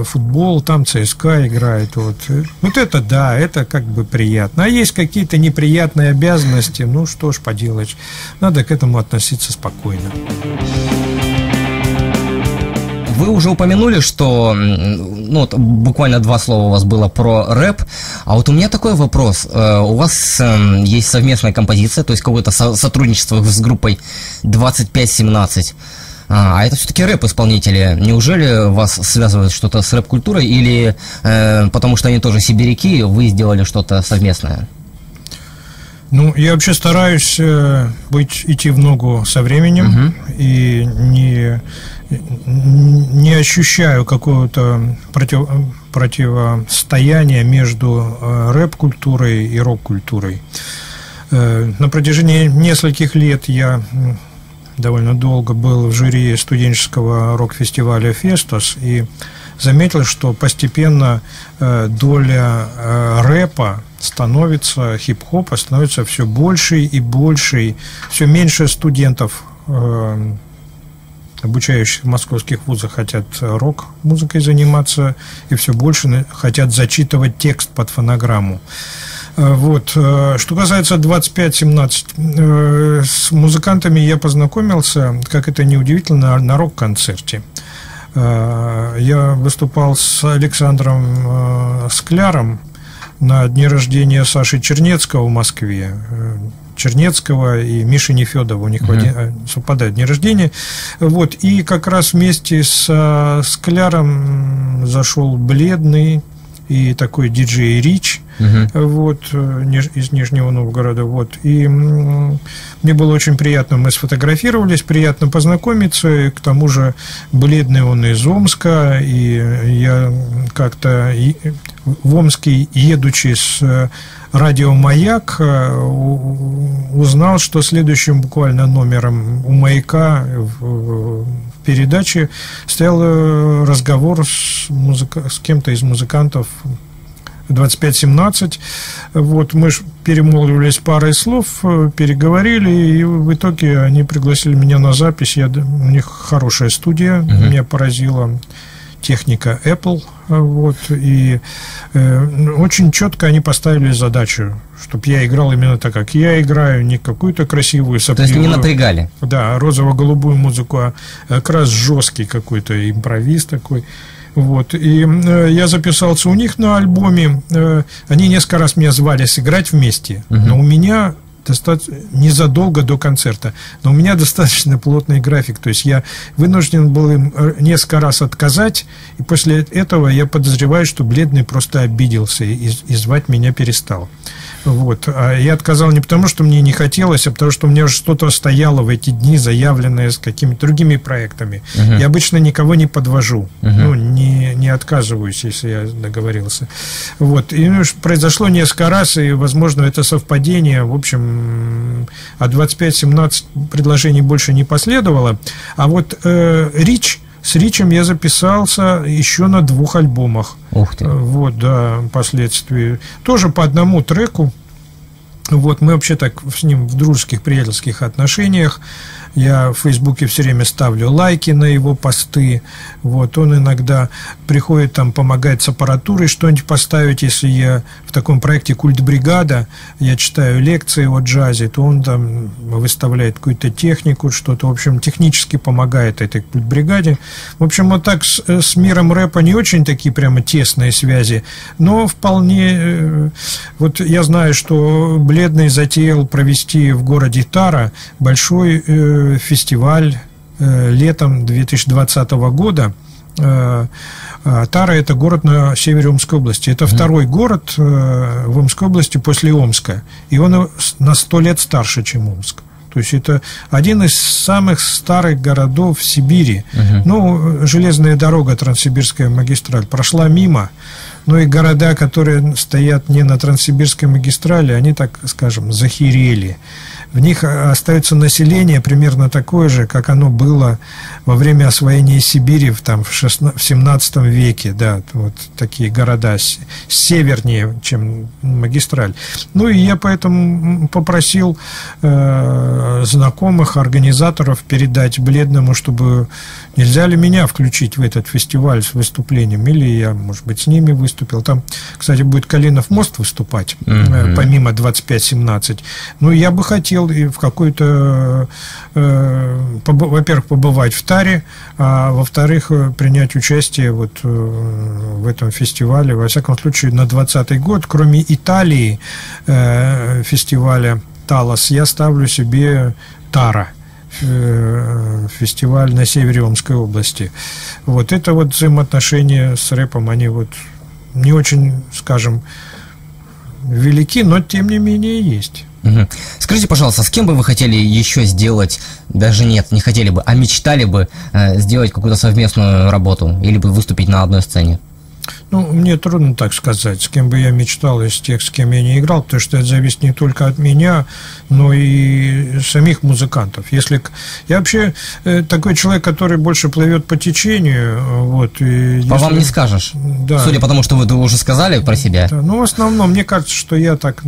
S2: футбол, там ЦСКА играет, вот. Вот это да, это как бы приятно. А есть какие-то неприятные обязанности, ну что ж поделать, надо к этому относиться спокойно.
S1: Вы уже упомянули, что ну, вот, буквально два слова у вас было про рэп. А вот у меня такой вопрос. Э, у вас эм, есть совместная композиция, то есть какое-то сотрудничество с группой 2517. А, а это все-таки рэп-исполнители. Неужели вас связывает что-то с рэп-культурой или э, потому что они тоже сибиряки, вы сделали что-то совместное?
S2: Ну, я вообще стараюсь э, быть, идти в ногу со временем угу. и не, не ощущаю какого-то против, противостояния между э, рэп-культурой и рок-культурой. Э, на протяжении нескольких лет я довольно долго был в жюри студенческого рок-фестиваля «Фестос» и заметил, что постепенно э, доля э, рэпа становится, хип-хопа становится все большей и большей, все меньше студентов э, обучающих в московских вузах хотят рок-музыкой заниматься и все больше хотят зачитывать текст под фонограмму. Вот. Что касается 25-17, с музыкантами я познакомился, как это неудивительно, на рок-концерте. Я выступал с Александром Скляром на дне рождения Саши Чернецкого в Москве. Чернецкого и Миши Нефедова. У них uh-huh. один, совпадает день рождения. Вот. И как раз вместе с, с Кляром зашел бледный и такой диджей Рич, uh-huh. вот, из Нижнего Новгорода, вот, и мне было очень приятно, мы сфотографировались, приятно познакомиться, и к тому же бледный он из Омска, и я как-то в Омске, едучи с радио «Маяк» э, узнал, что следующим буквально номером у «Маяка» в передаче стоял э, разговор с, музыка, с кем-то из музыкантов 25-17. Вот, мы перемолвились парой слов, э, переговорили, и в итоге они пригласили меня на запись. Я, у них хорошая студия, uh-huh. меня поразила техника Apple, вот, и э, очень четко они поставили задачу, чтобы я играл именно так, как я играю, не какую-то красивую
S1: сопливую. То есть не напрягали?
S2: Да, розово-голубую музыку, а как раз жесткий какой-то импровиз такой. Вот. И э, я записался у них на альбоме. Э, они несколько раз меня звали сыграть вместе. Угу. Но у меня достаточно незадолго до концерта. Но у меня достаточно плотный график, то есть я вынужден был им э, несколько раз отказать, и после этого я подозреваю, что бледный просто обиделся и, и звать меня перестал. Вот. А я отказал не потому, что мне не хотелось, а потому, что у меня уже что-то стояло в эти дни, заявленное с какими-то другими проектами. Угу. Я обычно никого не подвожу, угу. ну, не, не отказываюсь, если я договорился. Вот. И ну, произошло несколько раз, и, возможно, это совпадение. В общем, а 25-17 предложений больше не последовало. А вот э, Рич с Ричем я записался еще на двух альбомах.
S1: Ух ты.
S2: Вот, да, впоследствии. Тоже по одному треку. Вот, мы вообще так с ним в дружеских, приятельских отношениях. Я в Фейсбуке все время ставлю лайки на его посты. Вот, он иногда приходит там помогать с аппаратурой что-нибудь поставить. Если я в таком проекте «Культ бригада», я читаю лекции о джазе, то он там выставляет какую-то технику, что-то, в общем, технически помогает этой «Культ бригаде». В общем, вот так с, с миром рэпа не очень такие прямо тесные связи, но вполне... Э, вот я знаю, что Бледный затеял провести в городе Тара большой э, фестиваль э, летом 2020 года. Э, э, Тара – это город на севере Омской области. Это второй город в Омской области после Омска. И он на сто лет старше, чем Омск. То есть это один из самых старых городов Сибири. Угу. Ну, железная дорога, Транссибирская магистраль, прошла мимо. Но и города, которые стоят не на Транссибирской магистрали, они, так скажем, захерели в них остается население примерно такое же, как оно было во время освоения Сибири в, там, в, 16, в 17 веке, да, вот такие города севернее, чем магистраль. Ну и я поэтому попросил э, знакомых, организаторов передать Бледному, чтобы нельзя ли меня включить в этот фестиваль с выступлением, или я, может быть, с ними выступил. Там, кстати, будет Калинов мост выступать, mm-hmm. э, помимо 25-17. Ну, я бы хотел хотел и в какой-то, э, во-первых, побывать в Таре, а во-вторых, э, принять участие вот э, в этом фестивале, во всяком случае, на 20 год, кроме Италии э, фестиваля Талос, я ставлю себе Тара э, фестиваль на севере Омской области. Вот это вот взаимоотношения с рэпом, они вот не очень, скажем, велики, но тем не менее есть.
S1: Угу. Скажите, пожалуйста, с кем бы вы хотели еще сделать, даже нет, не хотели бы, а мечтали бы э, сделать какую-то совместную работу или бы выступить на одной сцене?
S2: Ну, мне трудно так сказать, с кем бы я мечтал из тех, с кем я не играл, потому что это зависит не только от меня, но и самих музыкантов. Если я вообще э, такой человек, который больше плывет по течению, вот. И
S1: по если... вам не скажешь. Да. Судя по тому, что вы уже сказали про себя.
S2: Да, ну, в основном, мне кажется, что я так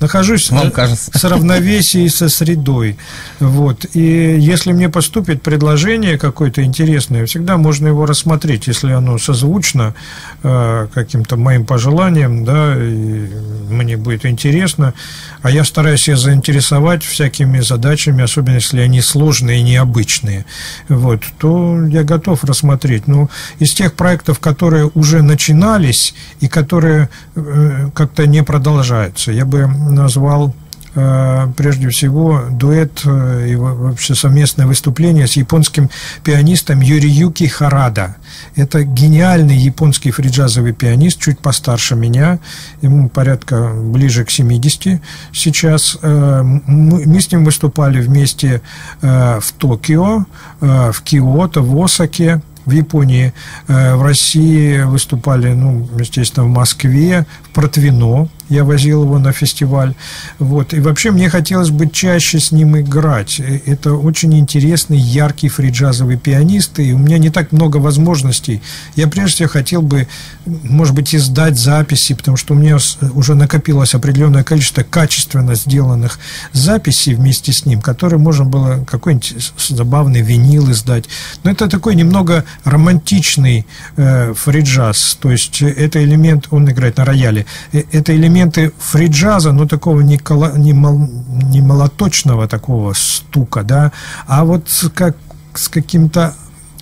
S2: нахожусь вам кажется. с равновесием со средой. Вот. И если мне поступит предложение какое-то интересное, всегда можно его рассмотреть, если оно созвучно э, каким-то моим пожеланиям, да, и мне будет интересно. А я стараюсь себя заинтересовать всякими задачами, особенно если они сложные и необычные. Вот, то я готов рассмотреть. Но из тех проектов, которые уже начинались и которые э, как-то не продолжаются, я бы назвал прежде всего дуэт э, и вообще совместное выступление с японским пианистом Юриюки Харада. Это гениальный японский фриджазовый пианист, чуть постарше меня, ему порядка ближе к 70 сейчас. Э, мы с ним выступали вместе в Токио, в Киото, в Осаке, в Японии, в России выступали, ну, естественно, в Москве, в Протвино, я возил его на фестиваль. Вот. И вообще мне хотелось бы чаще с ним играть. Это очень интересный, яркий фриджазовый пианист, и у меня не так много возможностей. Я прежде всего хотел бы, может быть, издать записи, потому что у меня уже накопилось определенное количество качественно сделанных записей вместе с ним, которые можно было какой-нибудь забавный винил издать. Но это такой немного романтичный э, фриджаз, то есть это элемент, он играет на рояле, э, это элемент элементы фриджаза, но такого не, коло, не, мол, не молоточного такого стука, да, а вот как с каким-то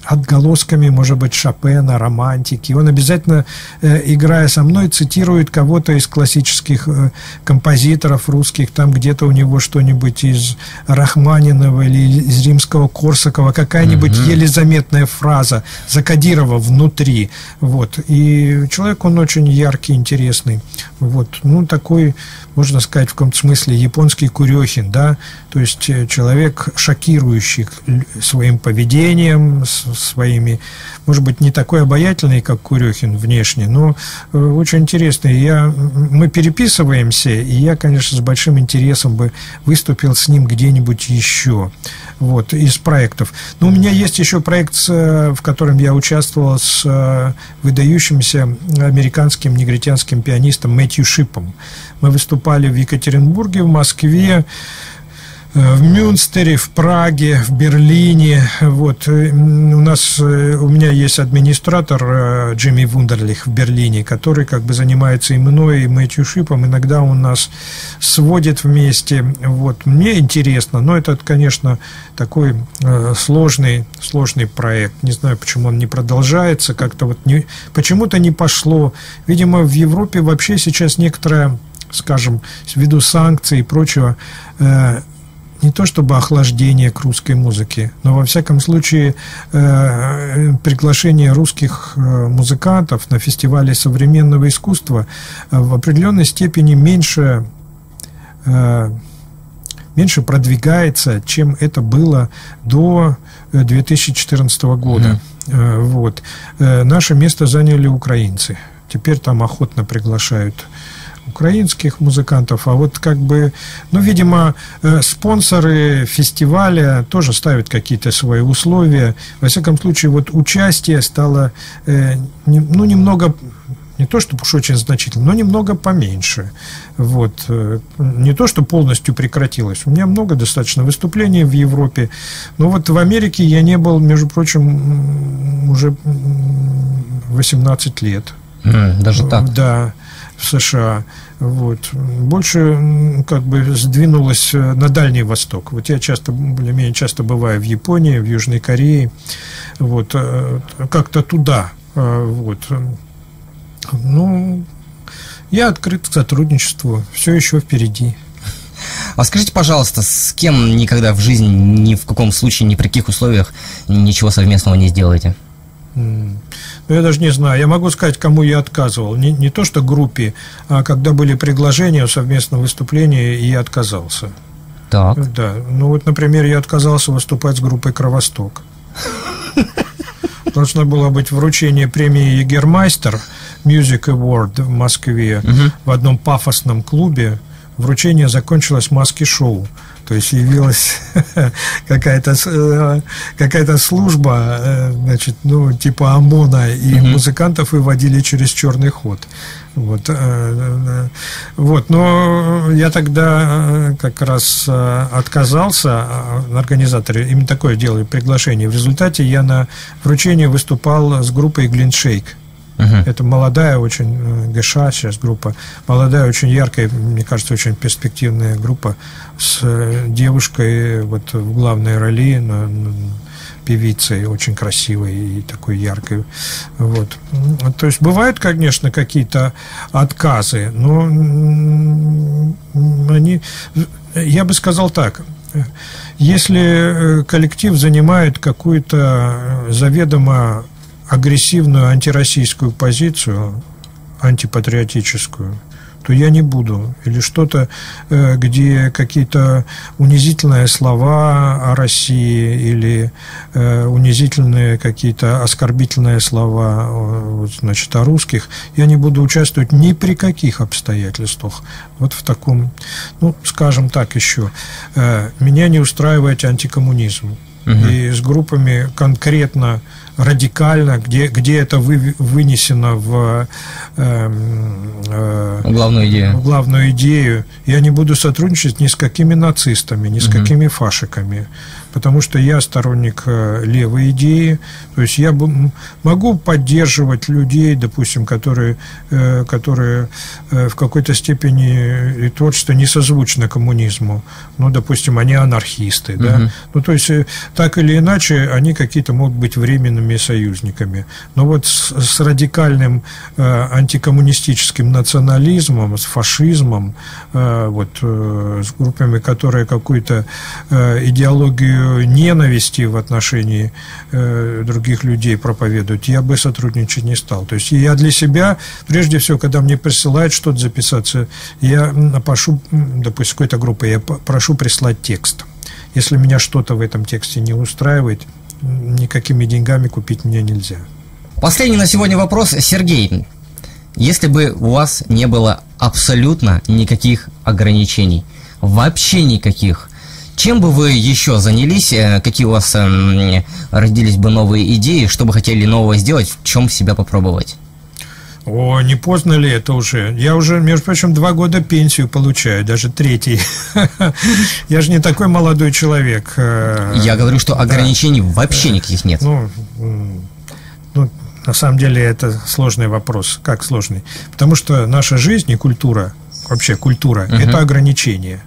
S2: отголосками, может быть, Шопена, романтики. Он обязательно, э, играя со мной, цитирует кого-то из классических э, композиторов русских, там где-то у него что-нибудь из Рахманинова или из римского Корсакова, какая-нибудь угу. еле заметная фраза, закодировав внутри. Вот. И человек, он очень яркий, интересный. Вот. Ну, такой, можно сказать, в каком-то смысле японский Курехин, да, то есть э, человек, шокирующий своим поведением, своими, может быть, не такой обаятельный, как Курехин внешне, но э, очень интересный. Я, мы переписываемся, и я, конечно, с большим интересом бы выступил с ним где-нибудь еще, вот, из проектов. Но у меня есть еще проект, в котором я участвовал с э, выдающимся американским негритянским пианистом Мэтью Шипом. Мы выступали в Екатеринбурге, в Москве, Э, в Мюнстере, в Праге, в Берлине. Вот. Э, у нас, э, у меня есть администратор Джимми Вундерлих в Берлине, который как бы занимается и мной, и Мэтью Шипом. Иногда он нас сводит вместе. Вот. Мне интересно, но это, конечно, такой сложный, сложный проект. Не знаю, почему он не продолжается, как-то вот не, почему-то не пошло. Видимо, в Европе вообще сейчас некоторая скажем, ввиду санкций и прочего, не то чтобы охлаждение к русской музыке, но во всяком случае э, приглашение русских э, музыкантов на фестивале современного искусства э, в определенной степени меньше э, меньше продвигается, чем это было до 2014 э, года. Mm-hmm. Вот. Наше место заняли украинцы. Теперь там охотно приглашают украинских музыкантов, а вот как бы, ну, видимо, э, спонсоры фестиваля тоже ставят какие-то свои условия. Во всяком случае, вот участие стало, э, ну, немного не то, чтобы уж очень значительно, но немного поменьше. Вот. Э, не то, что полностью прекратилось. У меня много достаточно выступлений в Европе. Но вот в Америке я не был, между прочим, уже 18 лет.
S1: Mm, даже так?
S2: Да в США. Вот. Больше как бы сдвинулось э, на Дальний Восток. Вот я часто, более-менее часто бываю в Японии, в Южной Корее. Вот. Э, как-то туда. Э, вот. Ну, я открыт к сотрудничеству. Все еще впереди.
S1: А скажите, пожалуйста, с кем никогда в жизни, ни в каком случае, ни при каких условиях ничего совместного не сделаете?
S2: Ну, я даже не знаю. Я могу сказать, кому я отказывал. Не, не то, что группе, а когда были предложения о совместном выступлении, и я отказался.
S1: Так.
S2: Да. Ну, вот, например, я отказался выступать с группой «Кровосток». Должно было быть вручение премии «Егермайстер» Music Award в Москве в одном пафосном клубе. Вручение закончилось маски-шоу. То есть явилась какая-то э, какая служба, э, значит, ну, типа ОМОНа, и угу. музыкантов выводили через черный ход. Вот, э, вот, но я тогда как раз отказался, организаторы именно такое делали приглашение. В результате я на вручении выступал с группой Глиншейк Uh-huh. Это молодая очень э, ГШ сейчас группа, молодая, очень яркая, мне кажется, очень перспективная группа с э, девушкой вот в главной роли, на, на, певицей, очень красивой и такой яркой. Вот. То есть бывают, конечно, какие-то отказы, но они, я бы сказал так, если э, коллектив занимает какую-то заведомо агрессивную антироссийскую позицию, антипатриотическую, то я не буду. Или что-то, э, где какие-то унизительные слова о России или э, унизительные какие-то оскорбительные слова значит, о русских, я не буду участвовать ни при каких обстоятельствах. Вот в таком, ну, скажем так еще, э, меня не устраивает антикоммунизм. Угу. И с группами конкретно радикально, где, где это вы, вынесено в, э,
S1: э, главную идею.
S2: в главную идею. Я не буду сотрудничать ни с какими нацистами, ни с угу. какими фашиками потому что я сторонник э, левой идеи, то есть я могу поддерживать людей, допустим, которые, э, которые э, в какой-то степени и творчество не созвучно коммунизму, ну, допустим, они анархисты, да, угу. ну, то есть так или иначе они какие-то могут быть временными союзниками, но вот с, с радикальным антикоммунистическим национализмом, с фашизмом, вот с группами, которые какую-то идеологию ненависти в отношении э, других людей проповедуют, я бы сотрудничать не стал. То есть я для себя, прежде всего, когда мне присылают что-то записаться, я прошу, допустим, какой-то группы, я прошу прислать текст. Если меня что-то в этом тексте не устраивает, никакими деньгами купить мне нельзя.
S1: Последний на сегодня вопрос, Сергей. Если бы у вас не было абсолютно никаких ограничений, вообще никаких, чем бы вы еще занялись? Э, какие у вас эм, родились бы новые идеи? Что бы хотели нового сделать? В чем себя попробовать?
S2: О, не поздно ли это уже? Я уже, между прочим, два года пенсию получаю, даже третий. Я же не такой молодой человек.
S1: Э, Я говорю, что ограничений вообще никаких нет.
S2: Ну, ну, на самом деле это сложный вопрос. Как сложный? Потому что наша жизнь и культура, вообще культура, это ограничение.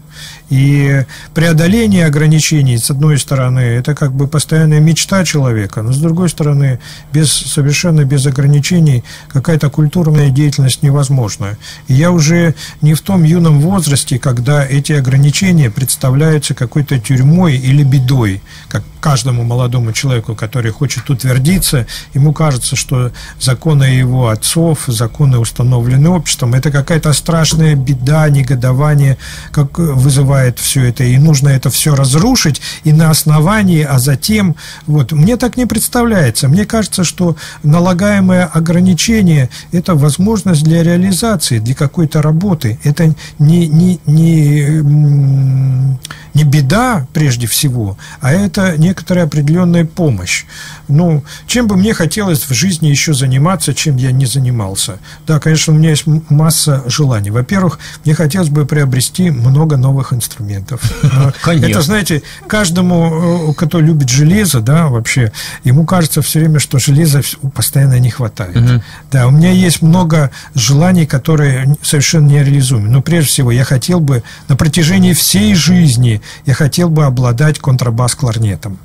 S2: И преодоление ограничений, с одной стороны, это как бы постоянная мечта человека, но с другой стороны, без, совершенно без ограничений какая-то культурная деятельность невозможна. И я уже не в том юном возрасте, когда эти ограничения представляются какой-то тюрьмой или бедой, как каждому молодому человеку, который хочет утвердиться, ему кажется, что законы его отцов, законы, установленные обществом, это какая-то страшная беда, негодование, как вызывает все это, и нужно это все разрушить, и на основании, а затем, вот, мне так не представляется. Мне кажется, что налагаемое ограничение – это возможность для реализации, для какой-то работы. Это не, не, не, не беда, прежде всего, а это некоторая определенная помощь. Ну, чем бы мне хотелось в жизни еще заниматься, чем я не занимался? Да, конечно, у меня есть масса желаний. Во-первых, мне хотелось бы приобрести много новых инструментов. Конечно. Это, знаете, каждому, э, кто любит железо, да, вообще, ему кажется все время, что железа постоянно не хватает. Угу. Да, у меня есть много желаний, которые совершенно нереализуемы. Но прежде всего, я хотел бы на протяжении всей жизни, я хотел бы обладать контрабас-кларнетом.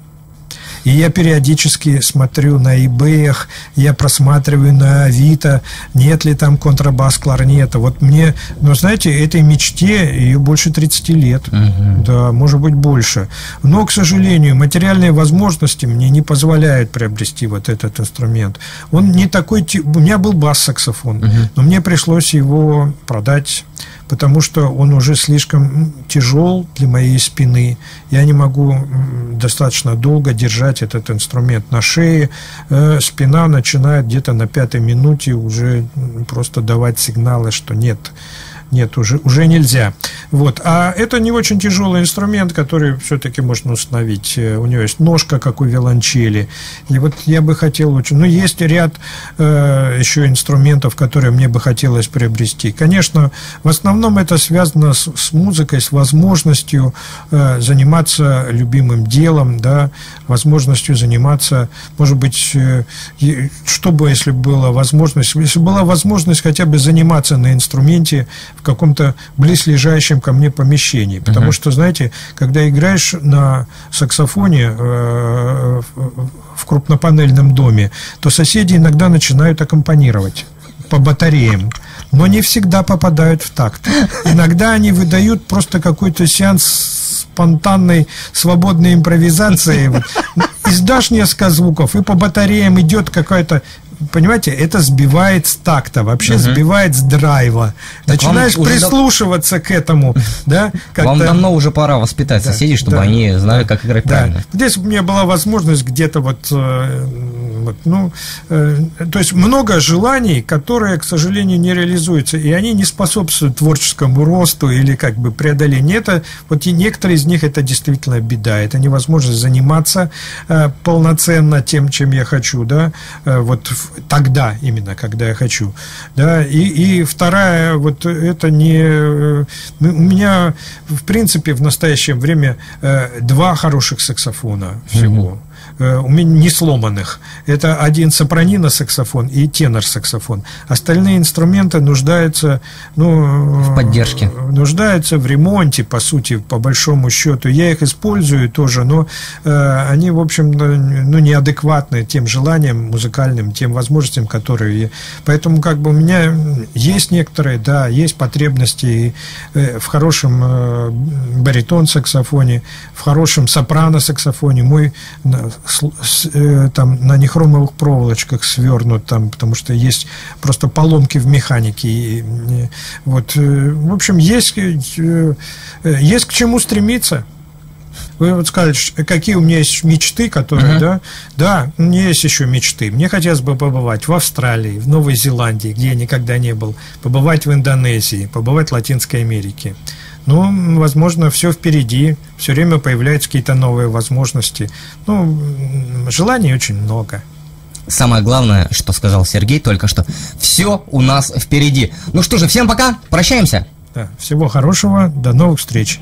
S2: И я периодически смотрю на eBay, я просматриваю на Авито, нет ли там контрабас кларнета. Вот мне, ну, знаете, этой мечте ее больше 30 лет. Угу. Да, может быть, больше. Но, к сожалению, материальные возможности мне не позволяют приобрести вот этот инструмент. Он не такой... У меня был бас-саксофон, угу. но мне пришлось его продать потому что он уже слишком тяжел для моей спины. Я не могу достаточно долго держать этот инструмент на шее. Э, спина начинает где-то на пятой минуте уже просто давать сигналы, что нет, нет, уже, уже нельзя. Вот. А это не очень тяжелый инструмент, который все-таки можно установить. Э, у него есть ножка, как у виолончели. И вот я бы хотел очень... Ну, есть ряд э, еще инструментов, которые мне бы хотелось приобрести. Конечно, в основном это связано с, с музыкой, с возможностью э, заниматься любимым делом, да, возможностью заниматься, может быть, э, что бы, если была возможность, если была возможность хотя бы заниматься на инструменте в каком-то близлежащем ко мне помещении. Потому uh-huh. что, знаете, когда играешь на саксофоне э, в крупнопанельном доме, то соседи иногда начинают аккомпанировать по батареям, но не всегда попадают в такт. Иногда они выдают просто какой-то сеанс спонтанной свободной импровизации. Издашь несколько звуков, и по батареям идет какая-то понимаете, это сбивает с такта, вообще угу. сбивает с драйва. Так Начинаешь прислушиваться дав... к этому, да?
S1: Вам давно уже пора воспитать да, соседей, чтобы да, они знали, как играть да. правильно.
S2: Здесь у меня была возможность где-то вот, э, вот ну, э, то есть много желаний, которые, к сожалению, не реализуются, и они не способствуют творческому росту или как бы преодолению. Это, вот и некоторые из них это действительно беда, это невозможность заниматься э, полноценно тем, чем я хочу, да, э, вот тогда именно, когда я хочу. Да? И, и вторая, вот это не... Э, у меня, в принципе, в настоящее время э, два хороших саксофона всего. Mm-hmm. Э, у меня не сломанных. Это один сопранино-саксофон и тенор-саксофон. Остальные инструменты нуждаются ну,
S1: в поддержке.
S2: Нуждаются в ремонте, по сути, по большому счету. Я их использую тоже, но э, они, в общем, ну, неадекватны тем желаниям музыкальным, тем возможностям, которые... Поэтому как бы у меня есть некоторые, да, есть потребности э, в хорошем э, баритон-саксофоне, в хорошем сопрано-саксофоне. Мой Э, там на нехромовых проволочках свернут там, потому что есть просто поломки в механике. И, вот, э, в общем, есть, э, есть к чему стремиться. Вы вот сказали, какие у меня есть мечты, которые, uh-huh. да, да, у меня есть еще мечты. Мне хотелось бы побывать в Австралии, в Новой Зеландии, где я никогда не был, побывать в Индонезии, побывать в Латинской Америке. Ну, возможно, все впереди, все время появляются какие-то новые возможности. Ну, желаний очень много.
S1: Самое главное, что сказал Сергей только что, все у нас впереди. Ну что же, всем пока, прощаемся.
S2: Да, всего хорошего, до новых встреч.